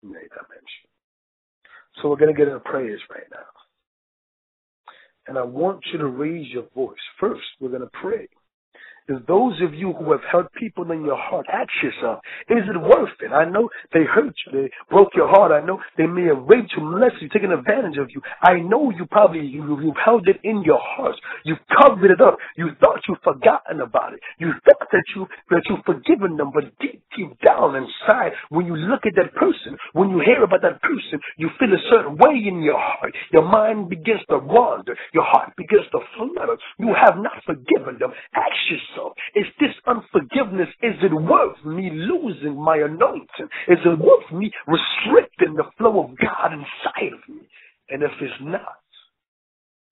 In any dimension. So we're going to get into prayers right now. And I want you to raise your voice. First, we're going to pray is those of you who have hurt people in your heart, ask yourself, is it worth it? I know they hurt you. They broke your heart. I know they may have raped you, molested you, taken advantage of you. I know you probably, you, you've held it in your heart. You've covered it up. You thought you'd forgotten about it. You thought that you, that you've forgiven them, but deep, deep down inside, when you look at that person, when you hear about that person, you feel a certain way in your heart. Your mind begins to wander. Your heart begins to flutter. You have not forgiven them. Ask yourself, myself? Is this unforgiveness, is it worth me losing my anointing? Is it worth me restricting the flow of God inside of me? And if it's not,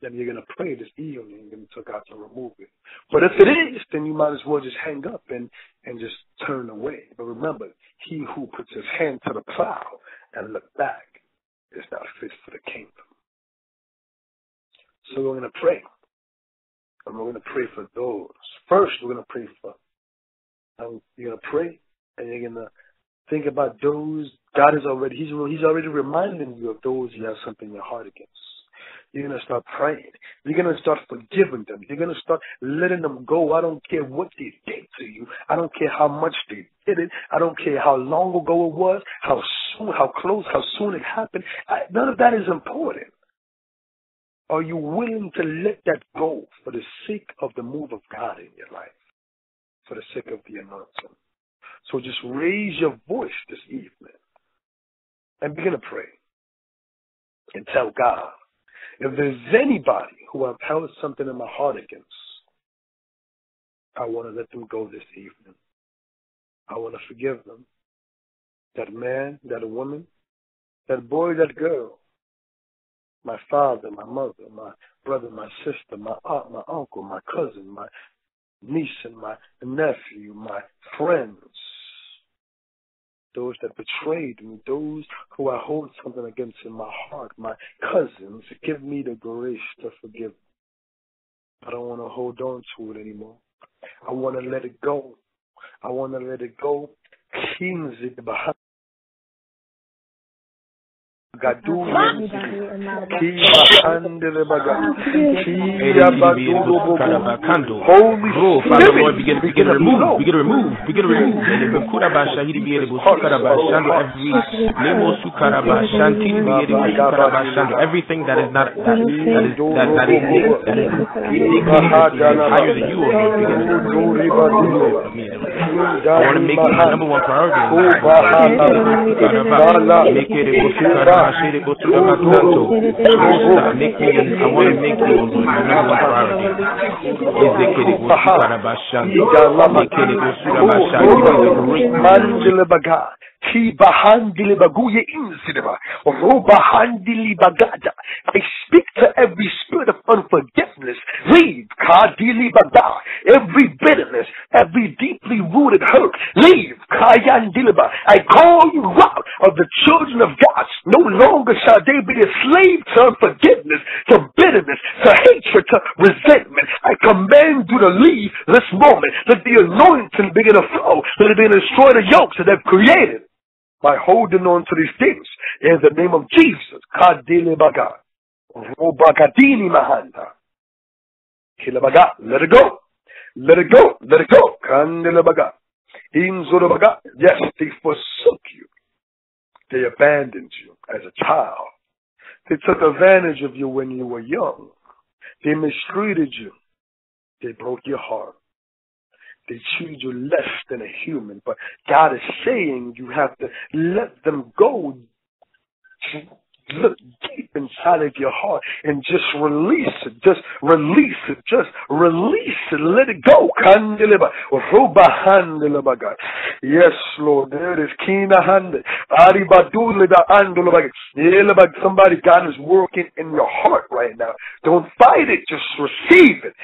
then you're going to pray this evening and to God to remove it. But if it is, then you might as well just hang up and, and just turn away. But remember, he who puts his hand to the plow and look back is not fit for the kingdom. So we're going to pray. And we're going to pray for those. First, we're going to pray for, um, you're going to pray and you're going to think about those God is already, he's, he's already reminding you of those you have something in your heart against. You're going to start praying. You're going to start forgiving them. You're going to start letting them go. I don't care what they did to you. I don't care how much they did it. I don't care how long ago it was, how soon, how close, how soon it happened. I, none of that is important. Are you willing to let that go for the sake of the move of God in your life? For the sake of the anointing. So just raise your voice this evening and begin to pray and tell God if there's anybody who I've held something in my heart against, I want to let them go this evening. I want to forgive them. That man, that woman, that boy, that girl, my father, my mother, my brother, my sister, my aunt, my uncle, my cousin, my niece and my nephew, my friends, those that betrayed me, those who I hold something against in my heart, my cousins, give me the grace to forgive. I don't want to hold on to it anymore. I want to let it go. I want to let it go. Kings behind Gaduya Kiba Handele Baga Kia Baduro Karabakando. Holy Bro, Father Spirit. Lord, begin, begin to remove, begin to remove, begin to remove. Lebo Kurabasha, Hidi Biere Sukarabashando, every Lebo Sukarabashanti, Biere Sukarabashando, everything that is not, that, that is, that, that is, that oh, is higher than you, O Lord, begin to remove it immediately. I want to make it my number one priority. Make it a Sukarabasha, Lebo Sukarabashanto. Make me, I want to make you, O Lord, my number one priority. Ezekere Sukarabashando. Ekere Sukarabashando. Give me the great Mandele Baga Kiba Handele Baguye Insideba Roba Handele Bagada. I speak to every spirit of unforgiveness. Leave Kadili Baga every bitterness every deeply rooted hurt leave Kayandiliba I call you out of the children of God. No longer shall they be a slave to unforgiveness to bitterness to hatred to resentment. I command you to leave this moment. Let the anointing begin to flow. Let it begin to destroy the yokes that they've created by holding on to these things in the name of Jesus. Let it go. Let it go. Let it go. Yes, they forsook you. They abandoned you as a child. They took advantage of you when you were young. They mistreated you. They broke your heart. They treated you less than a human. But God is saying you have to let them go. Look deep inside of your heart and just release it. Just release it. Just release it. Let it go. Yes, Lord. There it is. Kina. Yeleba. Somebody, God is working in your heart right now. Don't fight it. Just receive it.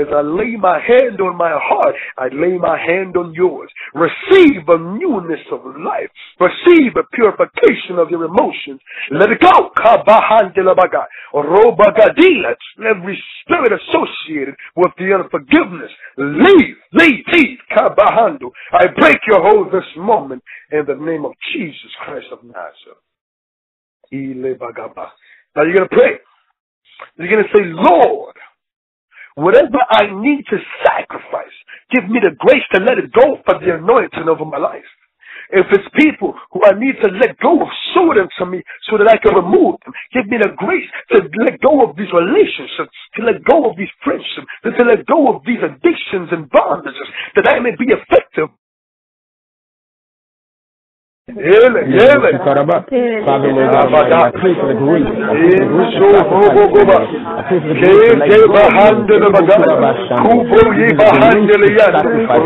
As I lay my hand on my heart, I lay my hand on yours. Receive a newness of life. Receive a purification of your emotions. Let it go. Robagadila. Every spirit associated with the unforgiveness. Leave. Leave. Leave. Kabahando. I break your hold this moment in the name of Jesus Christ of Nazareth. Now you're going to pray. You're going to say, Lord, whatever I need to sacrifice, give me the grace to let it go for the anointing over my life. If it's people who I need to let go of, show them to me so that I can remove them. Give me the grace to let go of these relationships, to let go of these friendships, to, let go of these addictions and bondages, that I may be effective. Ele, ele. Father Lord God, I pray for the grace. I pray for the grace to sacrifice. I pray for the grace to let go. bahande le baga kubo ye bahande le yan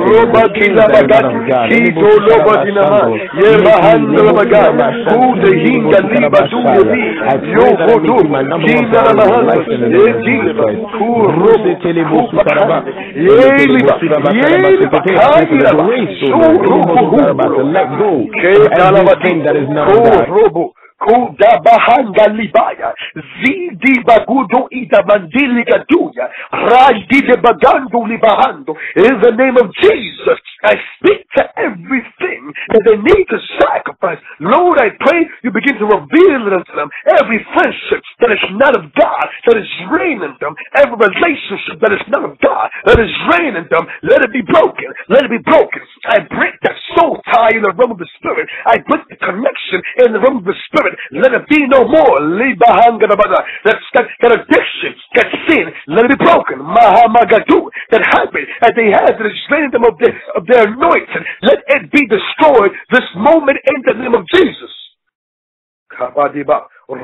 roba kila baga kito loba dinama ye bahande le baga kude hinga liba duye bi yo kodo kinda la bahande ye jile ku robe Telebo Sukaraba. ye liba ye liba kayi la ba Grace, so O Lord. robo Telebo Sukaraba, to let go dalaba everything that is not ko robo Kudabahanga libaya. Zidi bagudo ida mandili gaduya. Randi de libahando. In the name of Jesus, I speak to everything that they need to sacrifice. Lord, I pray you begin to reveal unto them. Every friendship that is not of God, that is draining them. Every relationship that is not of God, that is draining them. Let it be broken. Let it be broken. I break that soul tie in the realm of the spirit. I break the connection in the realm of the spirit. Let it be no more. That, that, that addiction, that sin, let it be broken. Mahamagadu, that habit that they have that is draining them of their, of their anointing. Let it be destroyed this moment in the name of Jesus. You're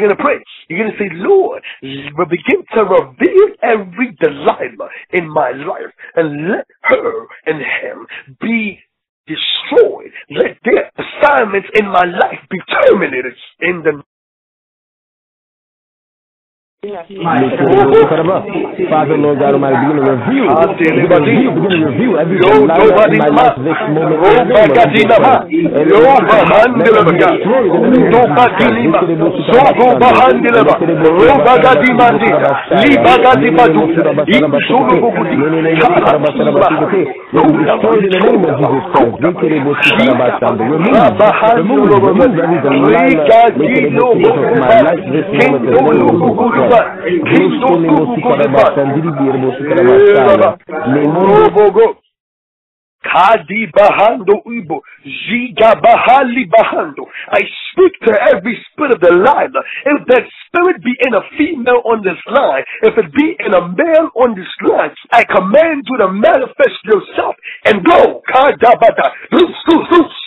going to pray. You're going to say, Lord, begin to reveal every Delilah in my life and let her and him be destroyed. Let their assignments in my life be terminated in the Father, Lord God Almighty, begin to review, begin to review, to every life in my life this moment. Every Delilah, my. Kadi bahando ubo, jiga bahali bahando. I speak to every spirit of Delilah. If that spirit be in a female on this line, if it be in a male on this line, I command you to manifest yourself and go. Kadabata, loose, loose, loose.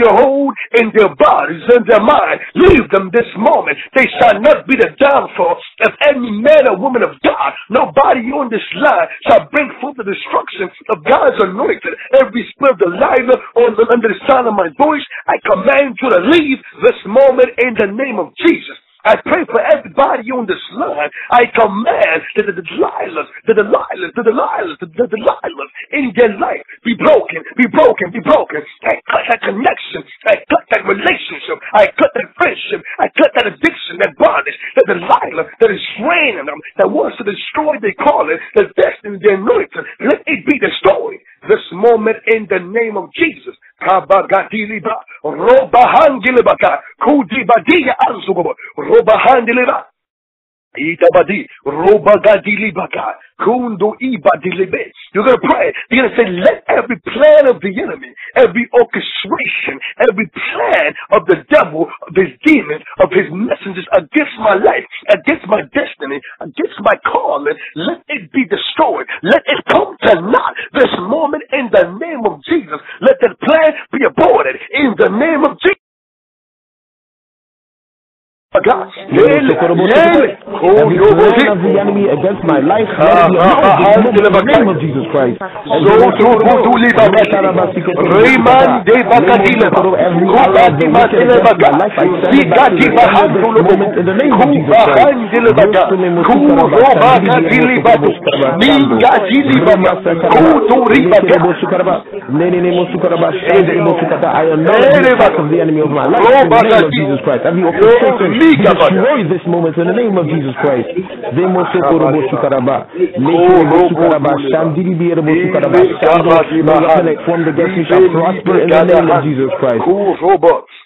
Your hold in their bodies and their mind. Leave them this moment. They shall not be the downfall of any man or woman of God. Nobody on this line shall bring forth the destruction of God's anointed. Every spirit of Delilah on the, under the sound of my voice, I command you to leave this moment in the name of Jesus. I pray for everybody on this line. I command that the Delilahs, the Delilahs, the Delilahs, the, Delilahs in their life be broken, be broken, be broken. I cut that connection. I cut that relationship. I cut that friendship. I cut that addiction, that bondage, that Delilah that is draining them, that wants to destroy their calling, the destiny, their anointing. Let it be destroyed this moment in the name of Jesus. Kabagadiliba, Robahangilibaka, Kudibadia Ansugobo, Robahandiliba. You're gonna pray. You're gonna say, let every plan of the enemy, every orchestration, every plan of the devil, of his demons, of his messengers against my life, against my destiny, against my calling, let it be destroyed. Let it come to naught this moment in the name of Jesus. Let that plan be aborted in the name of Jesus. God. Every plan of the enemy against my life, let it be annulled in the name of Jesus Christ. Rayman de Bakadileba, Kubati Matelebaka, Zigati Bahandulebo, Kubahandilebaka, Kurobaka Dilibatu, Ninga Dilibaka, Kuturibaka. I annul the attack of the enemy of my life in the name of Jesus Christ. Every orchestration destroy this moment in the name of Jesus Christ. Demo sokorobo sukaraba. Lekorobo sukaraba. Shandiri bierebo sukaraba. Shando. No weapon formed against me shall prosper in the name of Jesus Christ.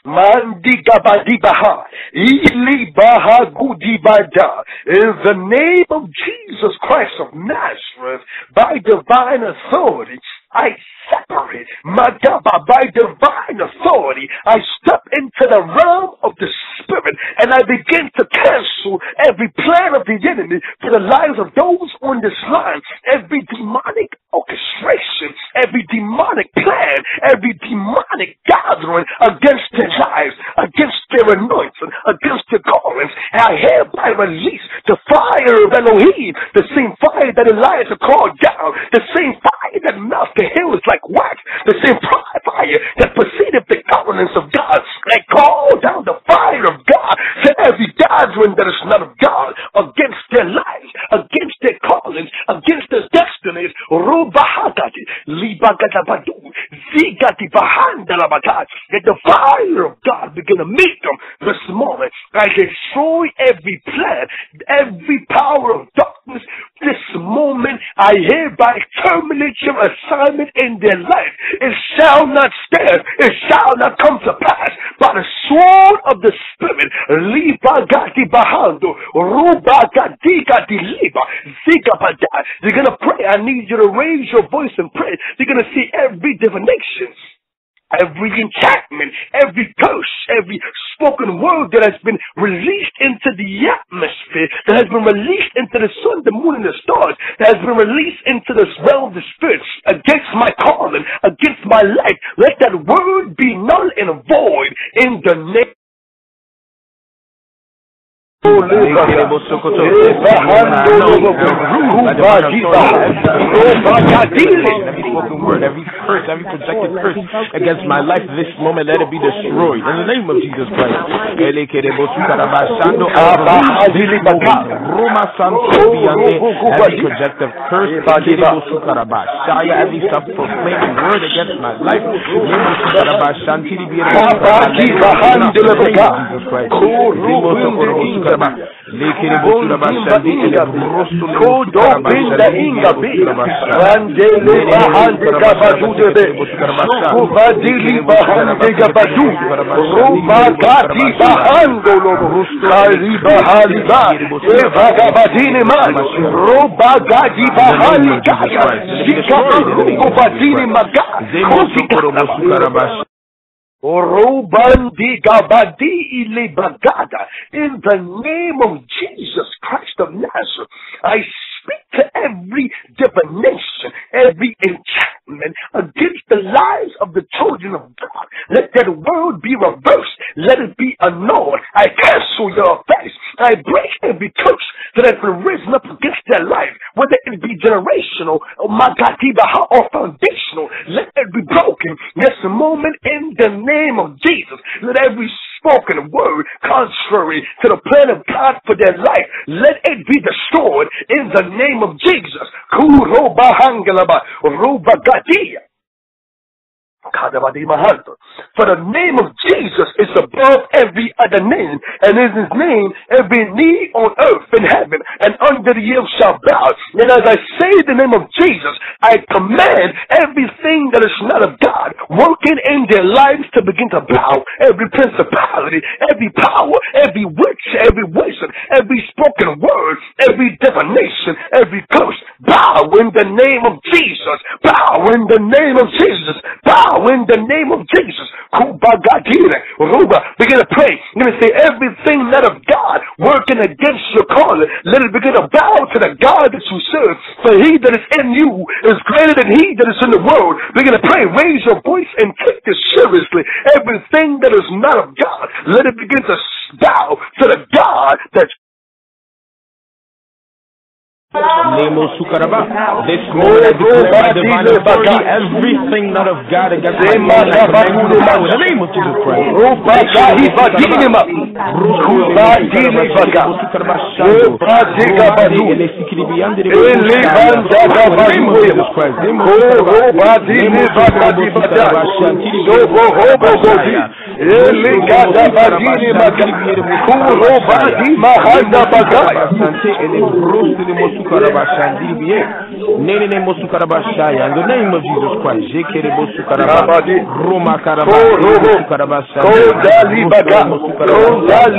Mandigabadibaha. Ilibaha gudibada. In the name of Jesus Christ of Nazareth, by divine authority, I separate Madaba by divine authority. I step into the realm of the spirit and I begin to cancel every plan of the enemy for the lives of those on this line. Every demonic orchestration, every demonic plan, every demonic gathering against their lives, against their anointing, against their callings. And I hereby release the fire of Elohim, the same fire that Elijah called down, the same fire that melted the hills like wax, the same fire that preceded the governance of God. I call down the fire of God to every gathering that is not of God against their lives, against their callings, against their destinies. Let the fire of God begin to meet them this moment. I destroy every plan, every power of darkness. This moment, I hereby terminate your assignment in their life. It shall not stand. It shall not come to pass. By the sword of the Spirit, Liba Gati Bahando, Ruba Gati Gati Liba, Zika You're going to pray. I need you to raise your voice and pray. You're going to see every divination every enchantment, every curse, every spoken word that has been released into the atmosphere, that has been released into the sun, the moon, and the stars, that has been released into the realm of the spirit against my calling, against my life. Let that word be null and void in the name Every curse, every projected curse against my life this moment, let it be destroyed. In the name of Jesus Christ. Every projected curse, every self-proclaimed word against my life. Jesus Christ. Lekere bosura bashandi ele brosto le bosura bashandi in the name of Jesus Christ of Nazareth, I speak to every divination, every enchantment against the lives of the children of God. Let that word be reversed. Let it be annulled. I cancel your effects. I break every curse that has been risen up against their life, whether it be generational, oh or or foundational. Let it be broken this moment in the name of Jesus. Let every spoken word contrary to the plan of God for their life, let it be destroyed in the name of Jesus. For the name of Jesus is above every other name, and in his name every knee on earth and heaven and under the earth shall bow. And as I say the name of Jesus, I command everything that is not of God working in their lives to begin to bow. Every principality, every power, every witch, every wizard, every spoken word, every divination, every curse, bow in the name of Jesus. Bow in the name of Jesus. Bow now in the name of Jesus. Ruba, Begin to pray. You're going to say everything not of God working against your calling. Let it begin to bow to the God that you serve. For he that is in you is greater than he that is in the world. Begin to pray. Raise your voice and take this seriously. Everything that is not of God, let it begin to bow to the God that Nemo Sukaraba. This moment I declare by divine authority everything not of God against my life. In the name of Jesus Christ. Nene ne mosu karabashaya. In the name of Jesus Christ. Jekere bosu karabashaya. Roma karabashaya. Mosu karabashaya.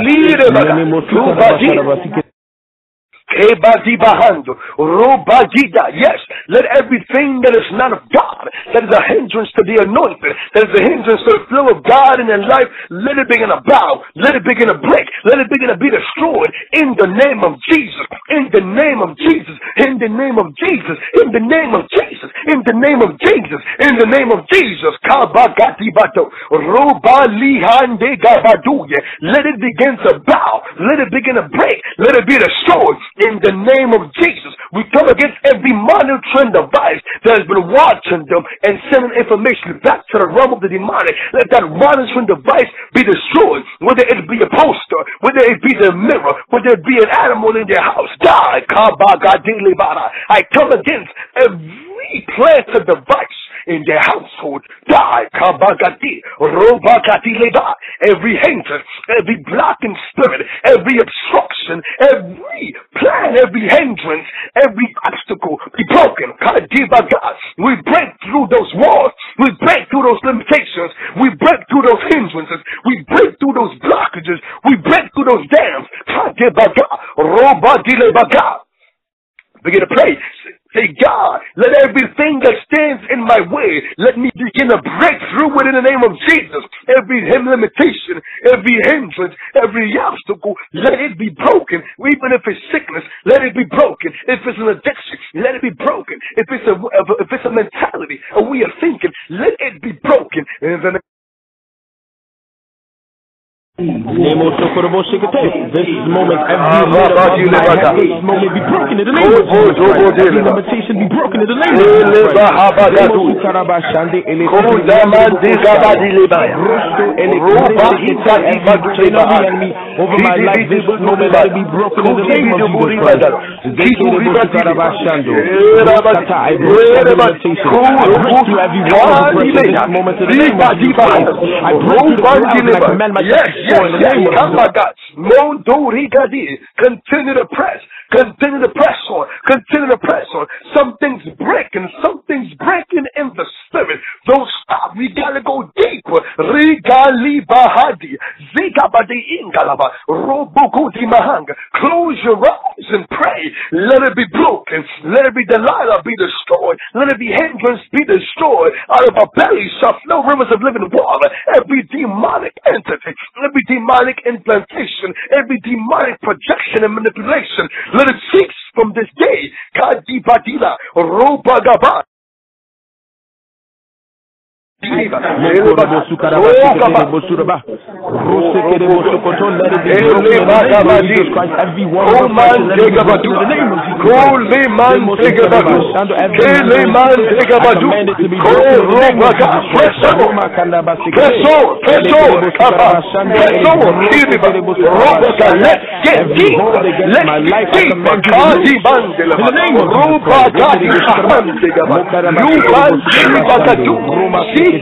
Nene mosu karabashaya. Yes, let everything that is not of God, that is a hindrance to the anointing, that is a hindrance to the flow of God in their life, let it begin to bow, let it begin to break, let it begin to be destroyed in the name of Jesus, in the name of Jesus, in the name of Jesus, in the name of Jesus, in the name of Jesus, in the name of Jesus. Let it begin to bow, let it begin to break, let it be destroyed in the name of Jesus. We come against every monitoring device that has been watching them and sending information back to the realm of the demonic. Let that monitoring device be destroyed, whether it be a poster, whether it be the mirror, whether it be an animal in their house. Die. I come against every planted device in their household die. Kabagati, robakati leba. Every hindrance, every blocking spirit, every obstruction, every plan, every hindrance, every obstacle be broken. Kadibaga. We break through those walls. We break through those limitations. We break through those hindrances. We break through those blockages. We break through those dams. Kadibaga, robadilebaga. Begin to pray. Say, God, let everything that stands in my way, let me begin to break through it in the name of Jesus. Every limitation, every hindrance, every obstacle, let it be broken. Even if it's sickness, let it be broken. If it's an addiction, let it be broken. If it's a, if it's a mentality, a way of thinking, let it be broken. Nemo Shikate. This moment, every of my this moment be broken in the name of Jesus Christ. Every limitation be broken in the name of Jesus Christ. Nemo Sukaraba Shande Ele Rosto Ele Every chain of the enemy over my life, this moment let it be broken in the name of Jesus Christ. Zekerebo Sukaraba Shando. Rostata, I break every limitation. I break through every wall of oppression this moment in the name of Jesus Christ. I break through the clouds and I command my Yes, yes, in the yes, name of Jesus. on, God. Continue to press. Continue to press on. Continue to press on. Something's breaking. Something's breaking in the spirit. Don't stop. We gotta go deeper. Rigali bahadi. Zigabadi ingalaba. Robokoti mahanga. Close your eyes and pray. Let it be broken. Let it be Delilah be destroyed. Let it be hindrance be destroyed. Out of our bellies shall flow rivers of living water. Every demonic entity, every demonic implantation, every demonic projection and manipulation, let it cease from this day. Kadibadila, Robagaba. Mokorebo Sukaraba Shikate Bosuraba. Rosekerebo Sokoto. Let it be broken in the name of Jesus Christ. Every one of us, let it be broken in the name of Jesus Christ. Nemo Sukaraba Shando. Every hindrance, I command it to be broken in the name of Jesus Christ. Roma Kandaba Shikate. Press on, press on, Elekerebo Sukaraba Shando. press on, Rosekerebo Sukaraba Roboka, Shando. let's get deep, let's my life, I get deep, you Kadi. Bandela, In the name of Jesus Ruba Christ. Kadi Rosekerebo Sukaraba. Bandela, Mokaraba Ruban Shikate Bagadu, Roma Sika Bahando, yes,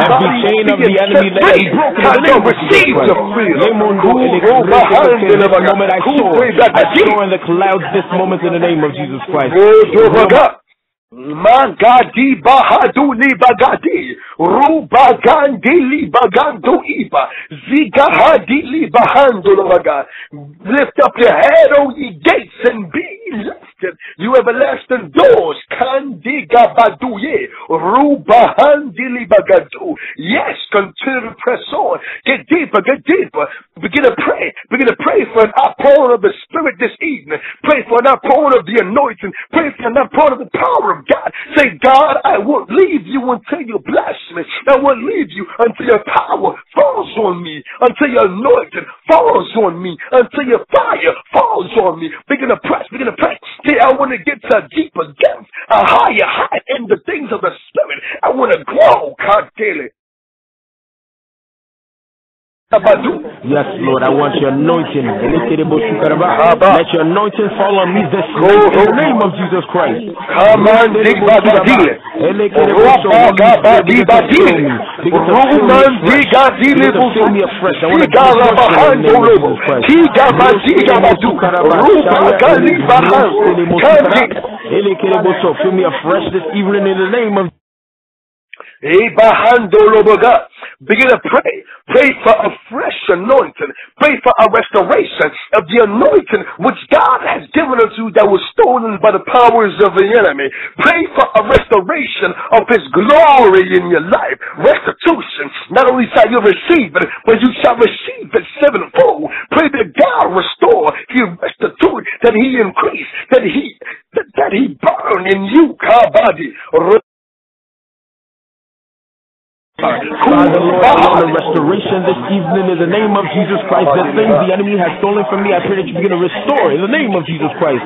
Every chain of the enemy set let it free, be broken in the name of Jesus received Christ. the freedom. Lemondo Ruba electric Handela, this moment I. Ruba I in the clouds this moment in the name of Jesus Christ. Mangadi bahadu libagadi. Rubagandi libagando iba. Zigahadi libahando labaga. Lift up your head, O ye gates, and be lifted. You everlasting doors. Kandiga baduye. Rubahandi libagadu. Yes, continue to press on. Get deeper, get deeper. Begin to pray. Begin to pray for an outpouring of the Spirit this evening. Pray for an outpouring of the anointing. Pray for an outpouring of the power of God. Say, God, I won't leave you until you bless me. I won't leave you until your power falls on me. Until your anointing falls on me. Until your fire falls on me. Begin to press. Begin to Say, I want to get to a deeper depth, a higher height in the things of the Spirit. I want to grow, God, daily. Yes, Lord, I want your anointing. Let your anointing fall on me this night in the name of Jesus Christ. Come on, dig bagadile. Roba gabadibadile. Roman digadile busu. Sigara bahando lobo. Tiga badiga badu. Ruba gali bahando. Kandi. Fill me afresh this evening in the name of. Begin to pray. Pray for a fresh anointing. Pray for a restoration of the anointing which God has given unto you that was stolen by the powers of the enemy. Pray for a restoration of His glory in your life. Restitution. Not only shall you receive it, but you shall receive it sevenfold. Pray that God restore, He restitute, that He increase, that He that, that He burn in you, Kabadi. Father, Lord, I want a restoration this evening in the name of Jesus Christ. The things the enemy has stolen from me, I pray that you begin to restore in the name of Jesus Christ.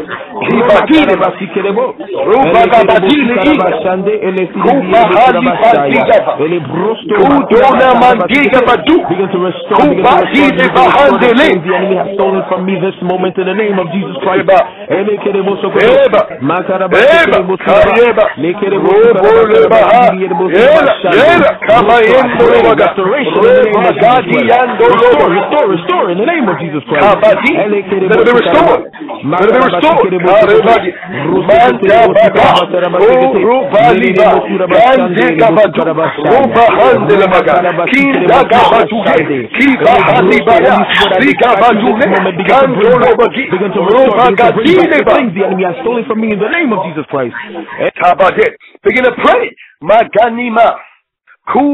Begin to restore, begin to restore the things the enemy has stolen from me this moment in the name of Jesus Christ. Restore, restore, restore in the name of Jesus Christ. Let it be restored. Let it be restored. Begin to restore, begin to bring back the things the enemy has stolen from me in the name of Jesus Christ. Begin to pray. Maganima. Pray.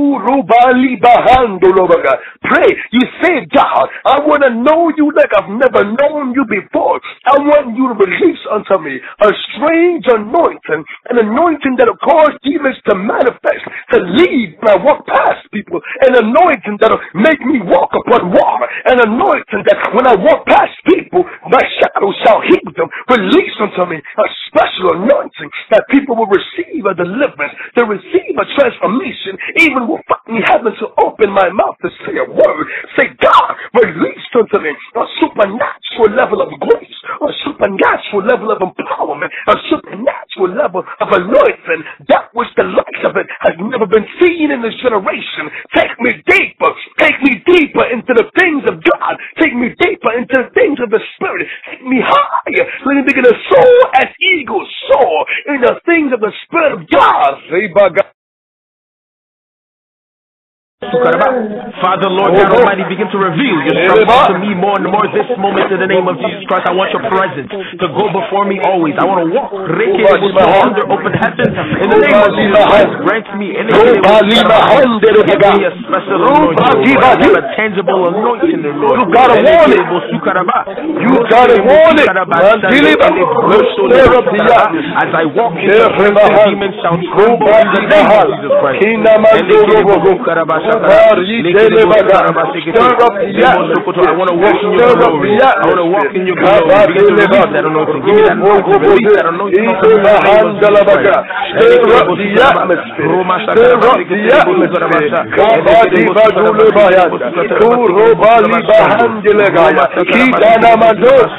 You say, God, I want to know you like I've never known you before. I want you to release unto me a strange anointing, an anointing that'll cause demons to manifest, to leave when I walk past people, an anointing that'll make me walk upon water, an anointing that when I walk past people, my shadow shall heal them. Release unto me a special anointing that people will receive a deliverance, to receive a transformation, even without me having to open my mouth to say a word. Say, God, release unto me a supernatural level of grace, a supernatural level of empowerment, a supernatural level of anointing, that which the likes of it has never been seen in this generation. Take me deeper, take me deeper into the things of God, take me deeper into the things of the Spirit, take me higher. Let me begin to soar as eagles soar in the things of the Spirit of God. Say, by God. Father, Lord God Almighty, begin to reveal yourself to me more and more this moment in the name of Jesus Christ. I want your presence to go before me always. I want to walk under open heaven in the name of Jesus Christ. Grant me anything give me a special anointing, a tangible anointing, Lord. You gotta want it. You gotta want it. As I walk the demons shall tremble in the name of Jesus Christ. I want to walk in your glory. I want to walk in your glory. Begin to release that anointing. Give me that anointing. Release that anointing. Stir up the atmosphere. Stir up the atmosphere. Kabadi badule bayanda. Kuro bali bahandile gaya. Kidana mados.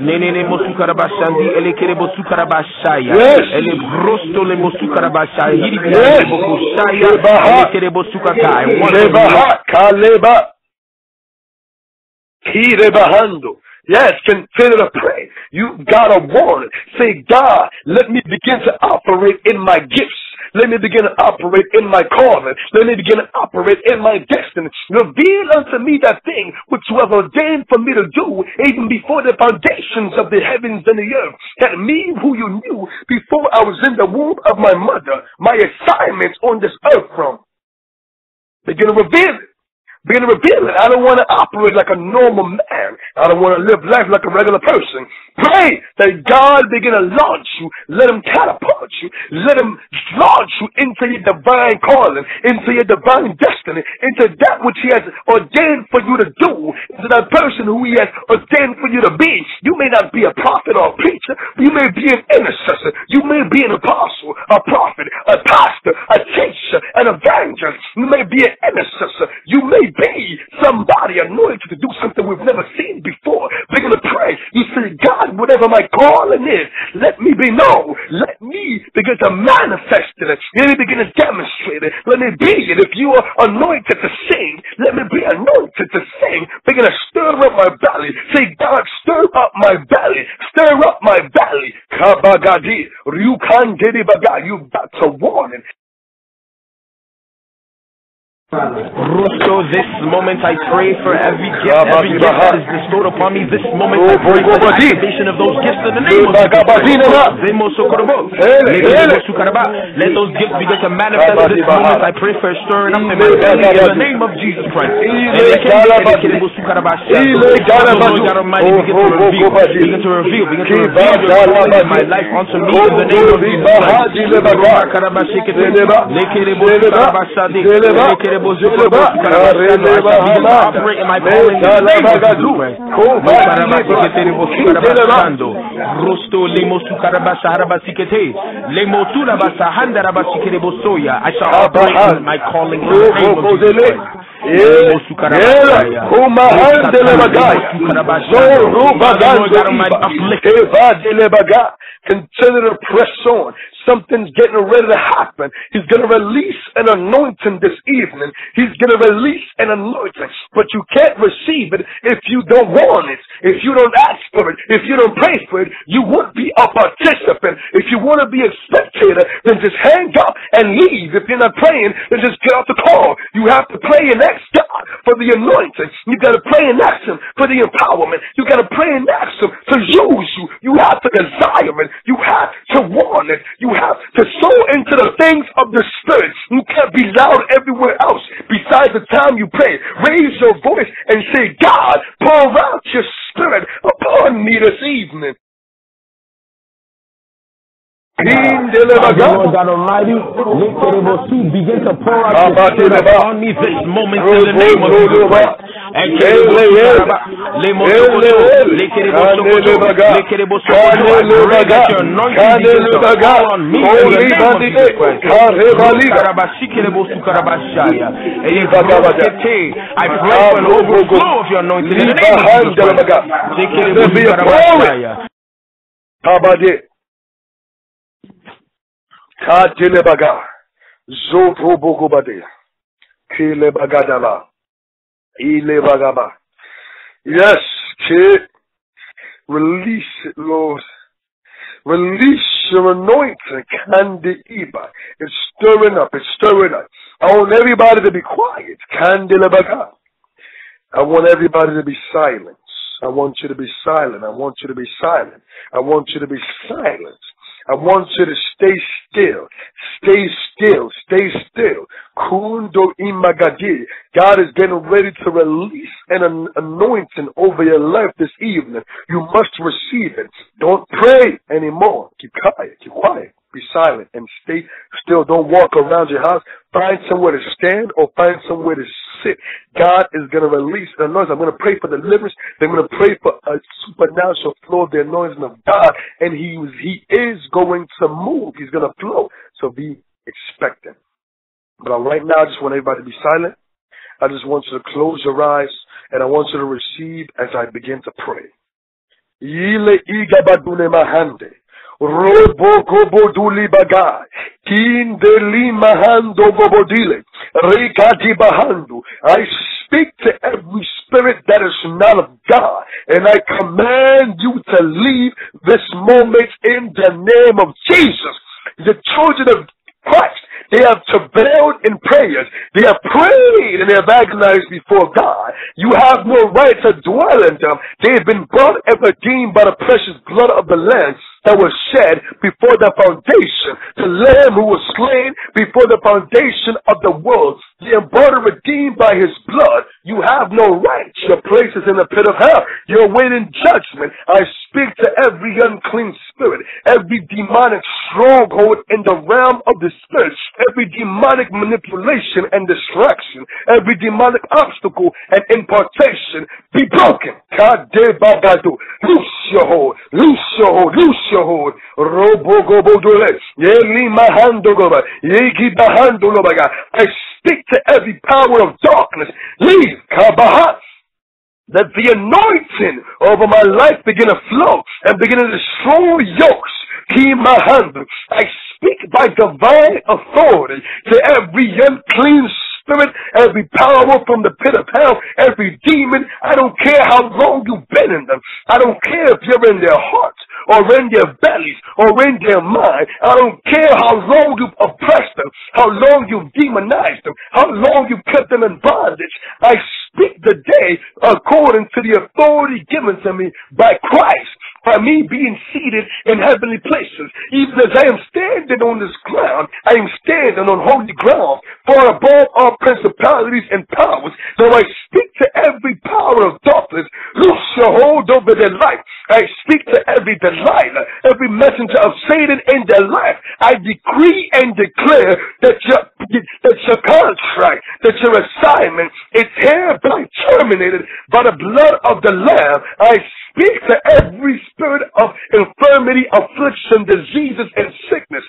Nene ne mosukara bashandi elekere bosukara bashaya. Yes. Ele brosto le mosukara bashaya. Hiri Yes. bokushaya. Elekere bosukata. I want to Lebaha, kaleba. Kirebahando. Yes, consider to pray. You've gotta want it. Say, God, let me begin to operate in my gifts. Let me begin to operate in my calling. Let me begin to operate in my destiny. Reveal unto me that thing which you have ordained for me to do even before the foundations of the heavens and the earth. That me who you knew before I was in the womb of my mother, my assignments on this earth from. Begin to reveal it. Begin to reveal it. I don't want to operate like a normal man. I don't want to live life like a regular person. Pray that God begin to launch you. Let him catapult you. Let him launch you into your divine calling, into your divine destiny, into that which he has ordained for you to do, into that person who he has ordained for you to be. You may not be a prophet or a preacher. You may be an intercessor. You may be an apostle, a prophet, a pastor, a teacher, an evangelist. You may be an intercessor. You may be somebody anointed to do something we've never seen before. Begin to pray. You say, God, whatever my calling is, let me be known. Let me begin to manifest it. Let me begin to demonstrate it. Let me be it. If you are anointed to sing, let me be anointed to sing. Begin to stir up my belly. Say, God, stir up my belly. Stir up my belly. Kabagadi. You got to warn it. Rusto, this moment I pray for every gift, every gift that is bestowed upon me. This moment I pray for the activation of those gifts in the name of Jesus. Zemo sokorobo. Lekelebo sukaraba. Let those gifts begin to manifest this moment. I pray for a stirring up in my belly in the name of Jesus Christ. Lekelebo sukaraba. Lord God begin to reveal, begin to reveal, begin to reveal. your glory in my life unto me in the name of Jesus Christ. Lekelebo sukaraba shadi. Lekelebo sukaraba. I shall begin operate in my calling in the name of Jesus Christ. Sukaraba seketerebo sukaraba shando. Rusto lemo sukaraba shaharaba. Lemo turaba sahandaraba sikerebo. I shall operate in my calling in the name of Jesus Christ. Lemo sukaraba shaya. Continue to press on. Something's getting ready to happen. He's going to release an anointing this evening. He's going to release an anointing. But you can't receive it if you don't want it. If you don't ask for it. If you don't pray for it. You won't be a participant. If you want to be a spectator, then just hang up and leave. If you're not praying, then just get off the call. You have to pray and ask God for the anointing. You've got to pray and ask Him for the empowerment. You've got to pray and ask Him to use you. You have to desire it. You have to want it. You to sow into the things of the Spirit. You can't be loud everywhere else besides the time you pray. Raise your voice and say, God, pour out your Spirit upon me this evening. Lord God. Almighty, begin to pour out upon me this moment in the name of Jesus. And I pray for an overflow of your anointing in the name of Jesus Christ. Katelebaga. Zotrobogobade. Kelebagadala. Ilebagaba. Yes, kid. Release it, Lord. Release your anointing. Kandi Iba. It's stirring up. It's stirring up. I want everybody to be quiet. Kandelebaga. I want everybody to be silent. I want you to be silent. I want you to be silent. I want you to be silent. I want you to stay still. Stay still. Stay still. Kundo imagadi. God is getting ready to release an anointing over your life this evening. You must receive it. Don't pray anymore. Keep quiet. Keep quiet. Be silent and stay still. Don't walk around your house. Find somewhere to stand or find somewhere to sit. God is going to release the noise. I'm going to pray for deliverance. They're going to pray for a supernatural flow of the anointing of God. And He, he is going to move. He's going to flow. So be expectant. But right now, I just want everybody to be silent. I just want you to close your eyes and I want you to receive as I begin to pray. Yile igabadune mahande. Robo goboduli bagai. Kindeli mahando gobodile. Rikati bahandu. I speak to every spirit that is not of God, and I command you to leave this moment in the name of Jesus. The children of they have travailed in prayers. They have prayed and they have agonized before God. You have no right to dwell in them. They have been bought and redeemed by the precious blood of the Lamb that was shed before the foundation. The Lamb who was slain before the foundation of the world. They are bought and redeemed by his blood. You have no right. Your place is in the pit of hell. You're waiting judgment. I speak to every unclean spirit, every demonic stronghold in the realm of the spirit, every demonic manipulation and distraction, every demonic obstacle and impartation be broken. Loose your hold, loose your hold, loose your hold. I speak to every power of darkness. Leave. Kabahat. Let the anointing over my life begin to flow and begin to destroy yokes. Keep my hand. I speak by divine authority to every unclean spirit, every power from the pit of hell, every demon. I don't care how long you've been in them. I don't care if you're in their hearts or in their bellies or in their mind. I don't care how long you've oppressed them, how long you've demonized them, how long you've kept them in bondage. I speak the day according to the authority given to me by Christ by me being seated in heavenly places. Even as I am standing on this ground, I am standing on holy ground, far above all principalities and powers. So I speak to every power of darkness, loose your hold over their life. I speak to every Delilah, every messenger of Satan in their life. I decree and declare that your, that your contract, that your assignment is hereby terminated by the blood of the Lamb. I speak to every spirit of infirmity, affliction, diseases, and sickness.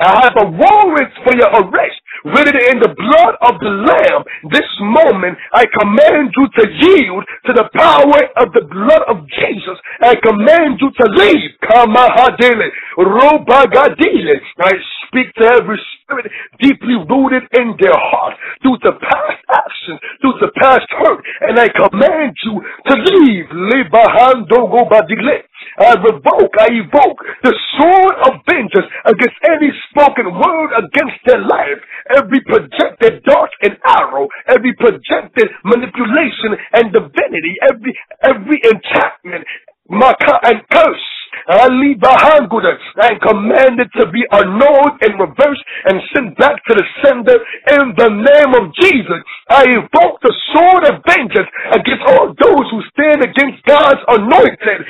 I have a warrant for your arrest written in the blood of the Lamb. This moment, I command you to yield to the power of the blood of Jesus. I command you to leave. I speak to every spirit deeply rooted in their heart through the past actions, through the past hurt, and I command you to leave. Leave behind, don't go by delay. I revoke, I evoke the sword of vengeance against any spoken word against their life, every projected dart and arrow, every projected manipulation and divinity, every every enchantment, maka and curse And command it to be annulled and reversed and sent back to the sender in the name of Jesus. I invoke the sword of vengeance against all those who stand against God's anointed.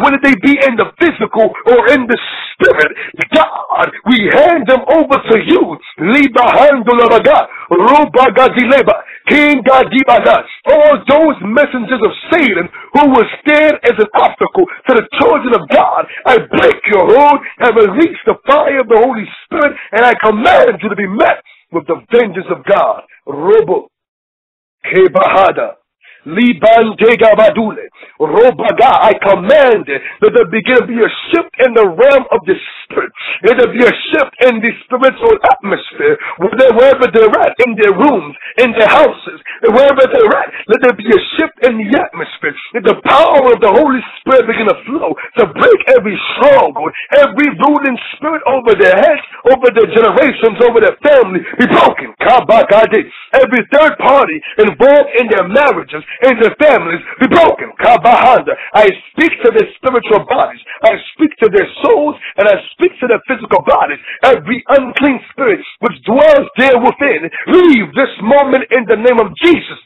Whether they be in the physical or in the spirit. God, we hand them over to you. King God, all those messengers of Satan who will stand as an obstacle to the children of God. I break your hold and release the fire of the Holy Spirit, and I command you to be met with the vengeance of God. Robo, Kebahada, Robaga, I command that there begin to be a shift in the realm of the spirit. Let there be a shift in the spiritual atmosphere, wherever they're at, in their rooms, in their houses, wherever they're at. Let there be a shift in the atmosphere. Let the power of the Holy Spirit begin to flow to break every stronghold, every ruling spirit over their heads, over their generations, over their family, be broken. Every third party involved in their marriages, in their families, be broken. I speak to their spiritual bodies. I speak to their souls and I speak to their physical bodies. Every unclean spirit which dwells there within, leave this moment in the name of Jesus.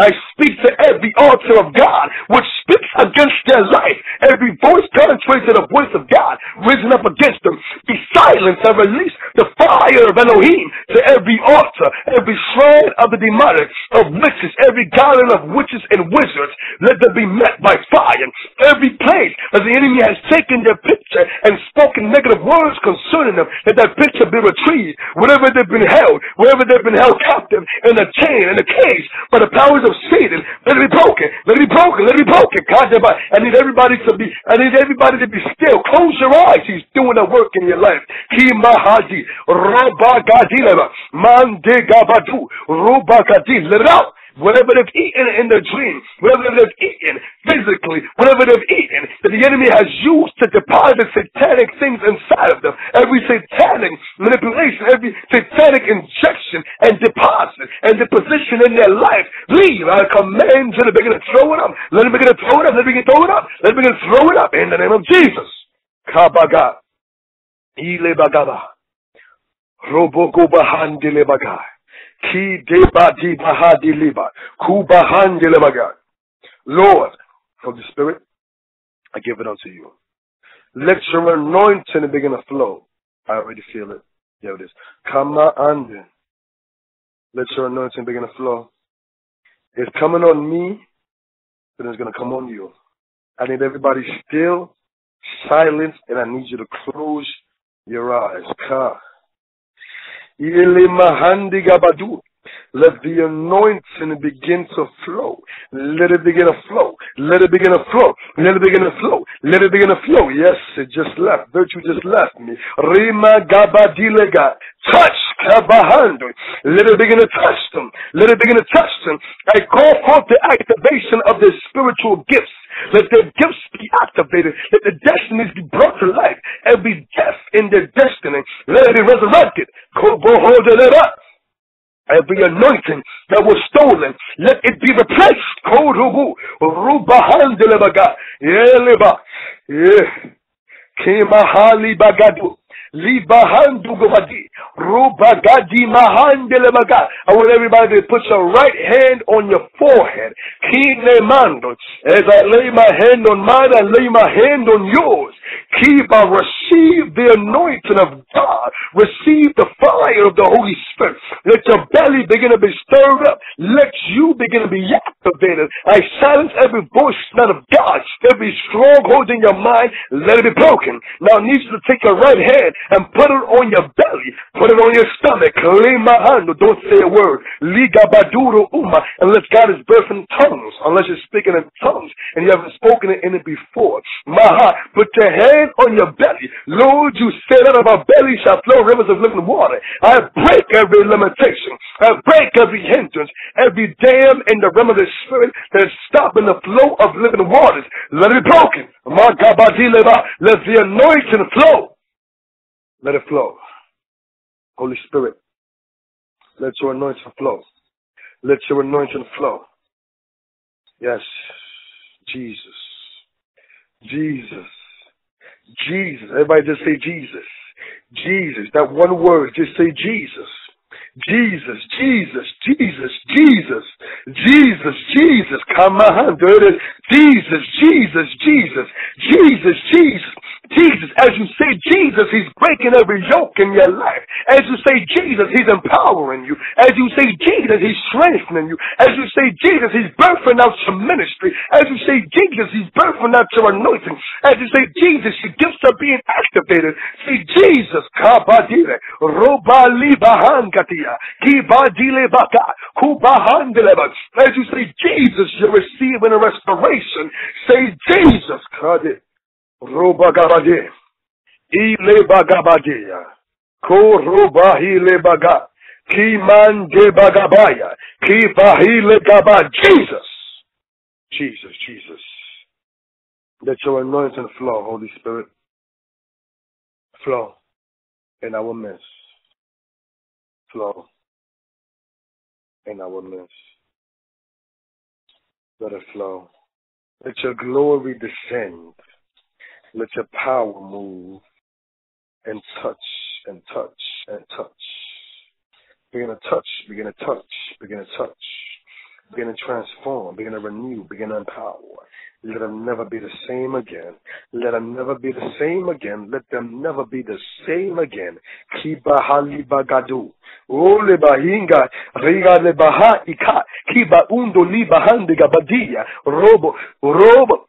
I speak to every altar of God which speaks against their life. Every voice contrary to the voice of God risen up against them. Be silent and release the fire of Elohim to every altar, every shrine of the demonic, of witches, every garland of witches and wizards. Let them be met by fire. Every place that the enemy has taken their picture and spoken negative words concerning them, let that picture be retrieved. Wherever they've been held, wherever they've been held captive, in the chain, in the cage, by the powers of Satan. Let it be broken. Let it be broken. Let it be broken. God, I need everybody to be, I need everybody to be still. Close your eyes. He's doing a work in your life. Kimahaji, Robagadileva, Mandegabadu, Robagadi. Let it out. Whatever they've eaten in their dream, whatever they've eaten physically, whatever they've eaten that the enemy has used to deposit satanic things inside of them, every satanic manipulation, every satanic injection and deposit and deposition in their life, leave. I command to begin to throw it up. Let them begin to throw it up. Let them begin to throw it up. Let them begin to throw it up in the name of Jesus. Kabaga. Ile bagaba. Robogo bahandile bagai. Ki deba di bahadi liba. Kubahandi lebaga. Lord, for the Spirit, I give it unto you. Let your anointing begin to flow. I already feel it. There it is. Kama ande. Let your anointing begin to flow. It's coming on me, then it's going to come on you. I need everybody still, silent, and I need you to close your eyes. Ka. Let the anointing begin to flow. Let it begin to flow. Let it begin to flow. Let it begin to flow. Let it begin to flow. Yes, it just left. Virtue just left me. Rima gabadilega. Touch. Let it begin to touch them. Let it begin to touch them. I call forth the activation of their spiritual gifts. Let their gifts be activated. Let the destinies be brought to life. Every death in their destiny, let it be resurrected. Hold it up. Every anointing that was stolen, let it be replaced. Yeah. Kimahali bagadu. Libahandu gobadi. Rubagadi mahandelemaga. I want everybody to put your right hand on your forehead. Kinemando. As I lay my hand on mine, I lay my hand on yours. Kiba, receive the anointing of God. Receive the fire of the Holy Spirit. Let your belly begin to be stirred up. Let you begin to be activated. I silence every voice not of God. Every stronghold in your mind, let it be broken. Now I need you to take your right hand and put it on your belly. Put it on your stomach. Don't say a word. Uma. Unless God is birthing tongues. Unless you're speaking in tongues and you haven't spoken it in it before. Maha. Put your hand on your belly. Lord, you said out of our belly shall flow rivers of living water. I break every limitation. I break every hindrance. Every dam in the realm of the spirit that is stopping the flow of living waters. Let it be broken. Let the anointing flow. Let it flow. Holy Spirit, let your anointing flow. Let your anointing flow. Yes, Jesus. Jesus. Jesus. Everybody just say Jesus. Jesus. That one word, just say Jesus. Jesus, Jesus, Jesus, Jesus, Jesus, Jesus, come on, Jesus, Jesus, Jesus, Jesus, Jesus, Jesus, as you say Jesus, He's breaking every yoke in your life. As you say Jesus, He's empowering you. As you say Jesus, He's strengthening you. As you say Jesus, He's birthing out your ministry. As you say Jesus, He's birthing out your anointing. As you say Jesus, your gifts are being activated. Say Jesus, kabadile, robali kubahandeleba. As you say Jesus, you're receiving a restoration. Say Jesus, kadit. Roba gabade. Ile bagabadeya. Ko roba hile baga. Ki man de. Ki bahilegaba. Jesus. Jesus, Jesus. Let your anointing flow, Holy Spirit. Flow in our midst. Flow in our midst. Let it flow. Let your glory descend. Let your power move and touch and touch and touch. Begin to touch, begin to touch, begin to touch. Begin to transform, begin to renew, begin to empower. Let them never be the same again. Let them never be the same again. Let them never be the same again. Kiba haliba gadu. Ole bahinga. Riga le baha ika. Kiba undo liba handiga badia. Robo. Robo.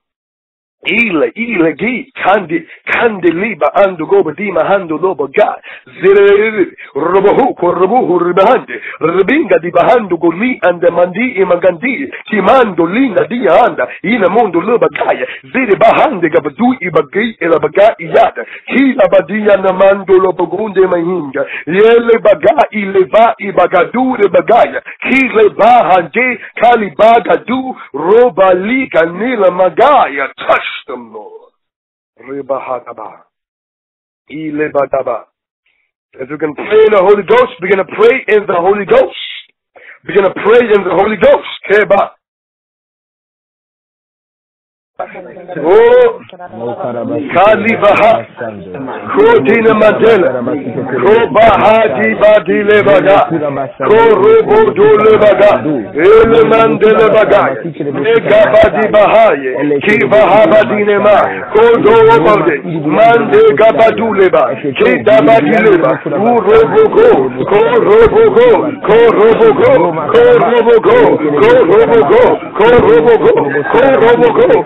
Ile, ile, gi, kandi, kandi liba, ando goba, dima, hando, loba, ga, zire, robohu, korrobuhu, ribahande, ribinga, di bahando, goli, ande, mandi, imagandi, kimando, lina, di, anda, ina, mondo, loba, gaya, zire, bahande, gabadu, ibagi, elabaga, iyada, kila, badia, namando, loba, gunde, mahinga, yele, baga, ileva, ibagadure, bagaya, kile, bahande, kali, bagadu, roba, liga, nila, magaya, touch them, Lord. As you can pray in the Holy Ghost, begin to pray in the Holy Ghost. Begin to pray in the Holy Ghost. O Kalibaha Kodina Madela Kobahaji Badi Levaga Korobo Dulevaga Elemandele Vaga Negabadi Bahaye Kivahabadinema Kodorobade Mande Gabaduleba Kidabadileba Urobogo Korobogo Korobogo Korobogo Korobogo Korobogo Korobogo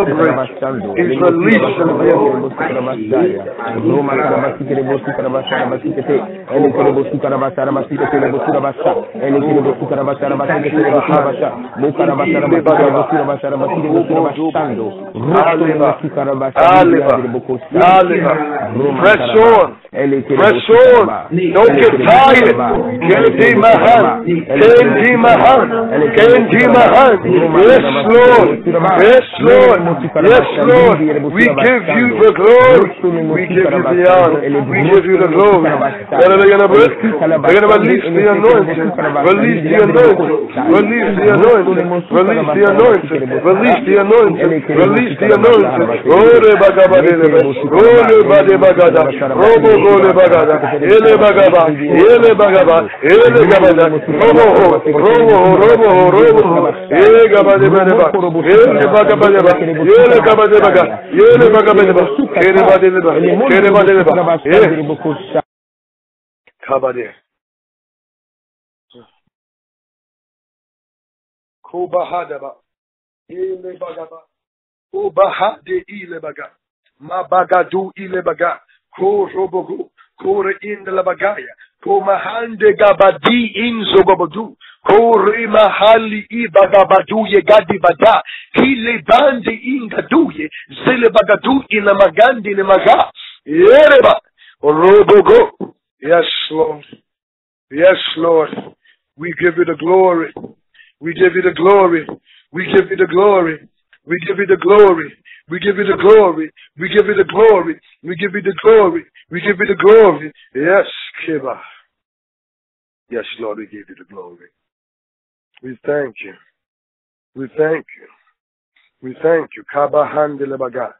deliverance is released in on. Press on. Don't get tired. Kendi Mahan. Kendi Mahan. Kendi Mahan. Yes, Lord. Yes, Lord. Yes, Lord. We give you the glory. We give you the honor. We give you the glory. They're going to release the anointing. Release the anointing. Release the anointing. Release the anointing. Release the anointing. Release the anointing. Ore bagabadele. Ore bade bagada. Robo gole bagada. Ele bagaba. Ele bagaba. Ele gabada. Robo ho. Robo ho. Robo ho. Robo ho. Ele gabade bagaba. Ele bagabade yele eh. kabade baga yele bakabade ba kere badele ba kere badele ba kabade. Kubahada ba. Yele baga ba. Kubahade ile baga. Mabagadu ile baga. Ko robogo kore indela bagaya. Ko mahande gabadi inzo gabadu Ko mahali i bagabadu ye gadi bada. Kile bande ingaduye. Zile bagadu ina magandi ne maga. Yereba. Robogo. Yes, Lord. Yes, Lord. We give you the glory. We give you the glory. We give you the glory. We give you the glory. We give you the glory. We give you the glory. We give you the glory. We give you the glory. Yes, Kiba. Yes, Lord, we give you the glory. We thank you. We thank you. We thank you. Kaba Handelebaga.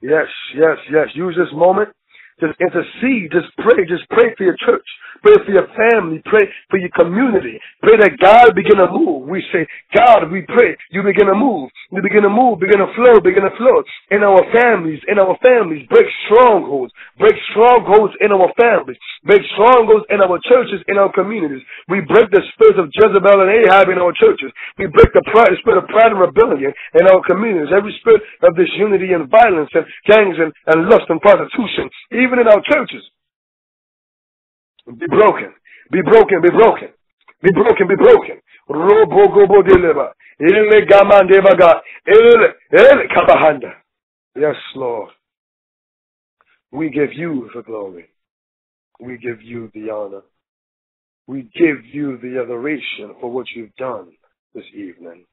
Yes, yes, yes. Use this moment. Just intercede. Just pray. Just pray for your church. Pray for your family. Pray for your community. Pray that God begin to move. We say, God, we pray. You begin to move. You begin to move. Begin to flow. Begin to flow in our families. In our families. Break strongholds. Break strongholds in our families. Break strongholds in our churches. In our communities. We break the spirits of Jezebel and Ahab in our churches. We break the pride, spirit of pride and rebellion in our communities. Every spirit of disunity and violence and gangs and, and lust and prostitution, even in our churches. Be broken. Be broken. Be broken. Be broken. Be broken. Robo gobo deleba. Ele gamandebaga. Ele, ele kabahanda. Yes, Lord. We give you the glory. We give you the honor. We give you the adoration for what you've done this evening.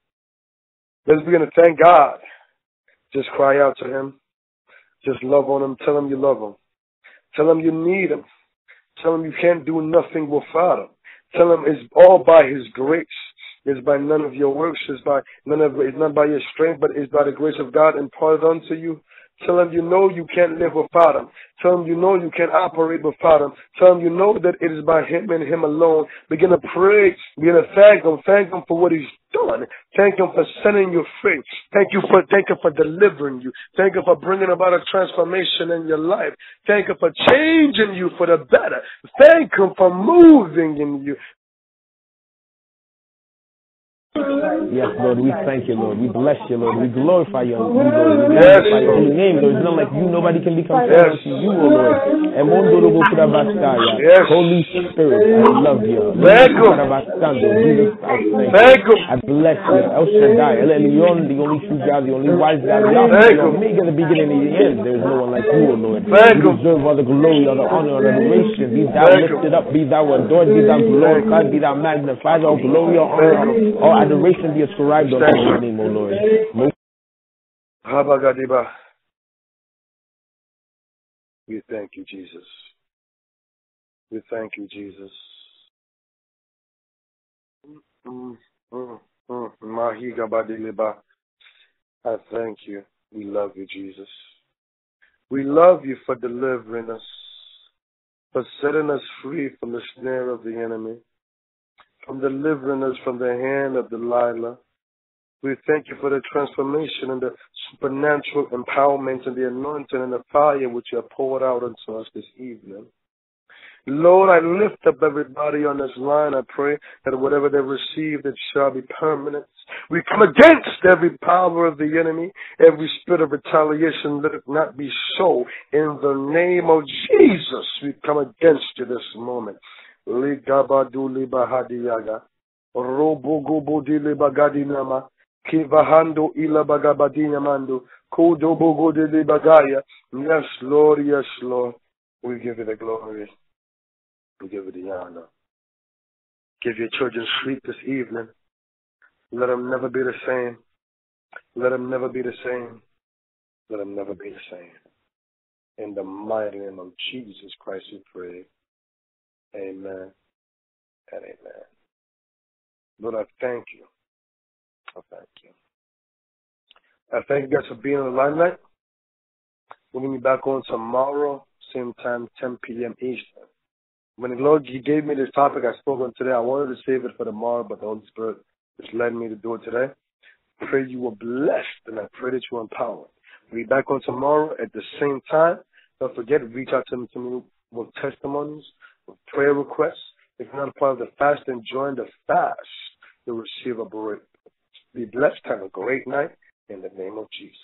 Let's begin to thank God. Just cry out to Him. Just love on Him. Tell Him you love Him. Tell Him you need Him. Tell Him you can't do nothing without Him. Tell Him it's all by His grace. It's by none of your works. It's by none of it's not by your strength, but it's by the grace of God imparted unto you. Tell him you know you can't live without him. Tell him you know you can't operate without him. Tell him you know that it is by him and him alone. Begin to pray. Begin to thank him. Thank him for what he's Thank him for sending you free. Thank you for thank him for delivering you. Thank him for bringing about a transformation in your life. Thank him for changing you for the better. Thank him for moving in you. Yes, Lord, we thank you, Lord. We bless you, Lord. We glorify you, Lord. We glorify your holy name. There is none like you. Nobody can be compared Yes. to you, O Lord. Yes. Holy Spirit, I love you. Thank you. Jesus, I thank you. You. I bless you. El Shaddai, El Elyon, the only true God, the only wise God, Thank you. Omega, the beginning and the end. There is no one like you, O Lord. Thank you you. deserve all the glory, all the honor, all the adoration. Be thou lifted up, be thou adored, be thou glorified, be thou magnified. All glory, all honor, all adoration be ascribed unto your you. name, O Lord. Habagadiba. We thank you, Jesus. We thank you, Jesus. Mahigabadiliba. I thank you. We love you, Jesus. We love you for delivering us, for setting us free from the snare of the enemy, from delivering us from the hand of Delilah. We thank you for the transformation and the supernatural empowerment and the anointing and the fire which you have poured out unto us this evening. Lord, I lift up everybody on this line. I pray that whatever they receive, it shall be permanent. We come against every power of the enemy, every spirit of retaliation. Let it not be so. In the name of Jesus, we come against you this moment. Kivahando ila bagabadina mando. Kodo bogo de bagaya. Yes, Lord, yes, Lord. We give you the glory. We give you the honor. Give your children sleep this evening. Let them never be the same. Let them never be the same. Let them never be the same. In the mighty name of Jesus Christ we pray. Amen and amen. Lord, I thank you. I thank you. I thank you guys for being on the limelight. We'll be back on tomorrow, same time, 10 p.m. Eastern. When the Lord gave me this topic, I spoke on today. I wanted to save it for tomorrow, but the Holy Spirit just led me to do it today. Pray you were blessed, and I pray that you were empowered. We'll be back on tomorrow at the same time. Don't forget, to reach out to me with testimonies, with prayer requests. If not a part of the fast, then join the fast. You'll receive a break. Be blessed. Have a great night in the name of Jesus.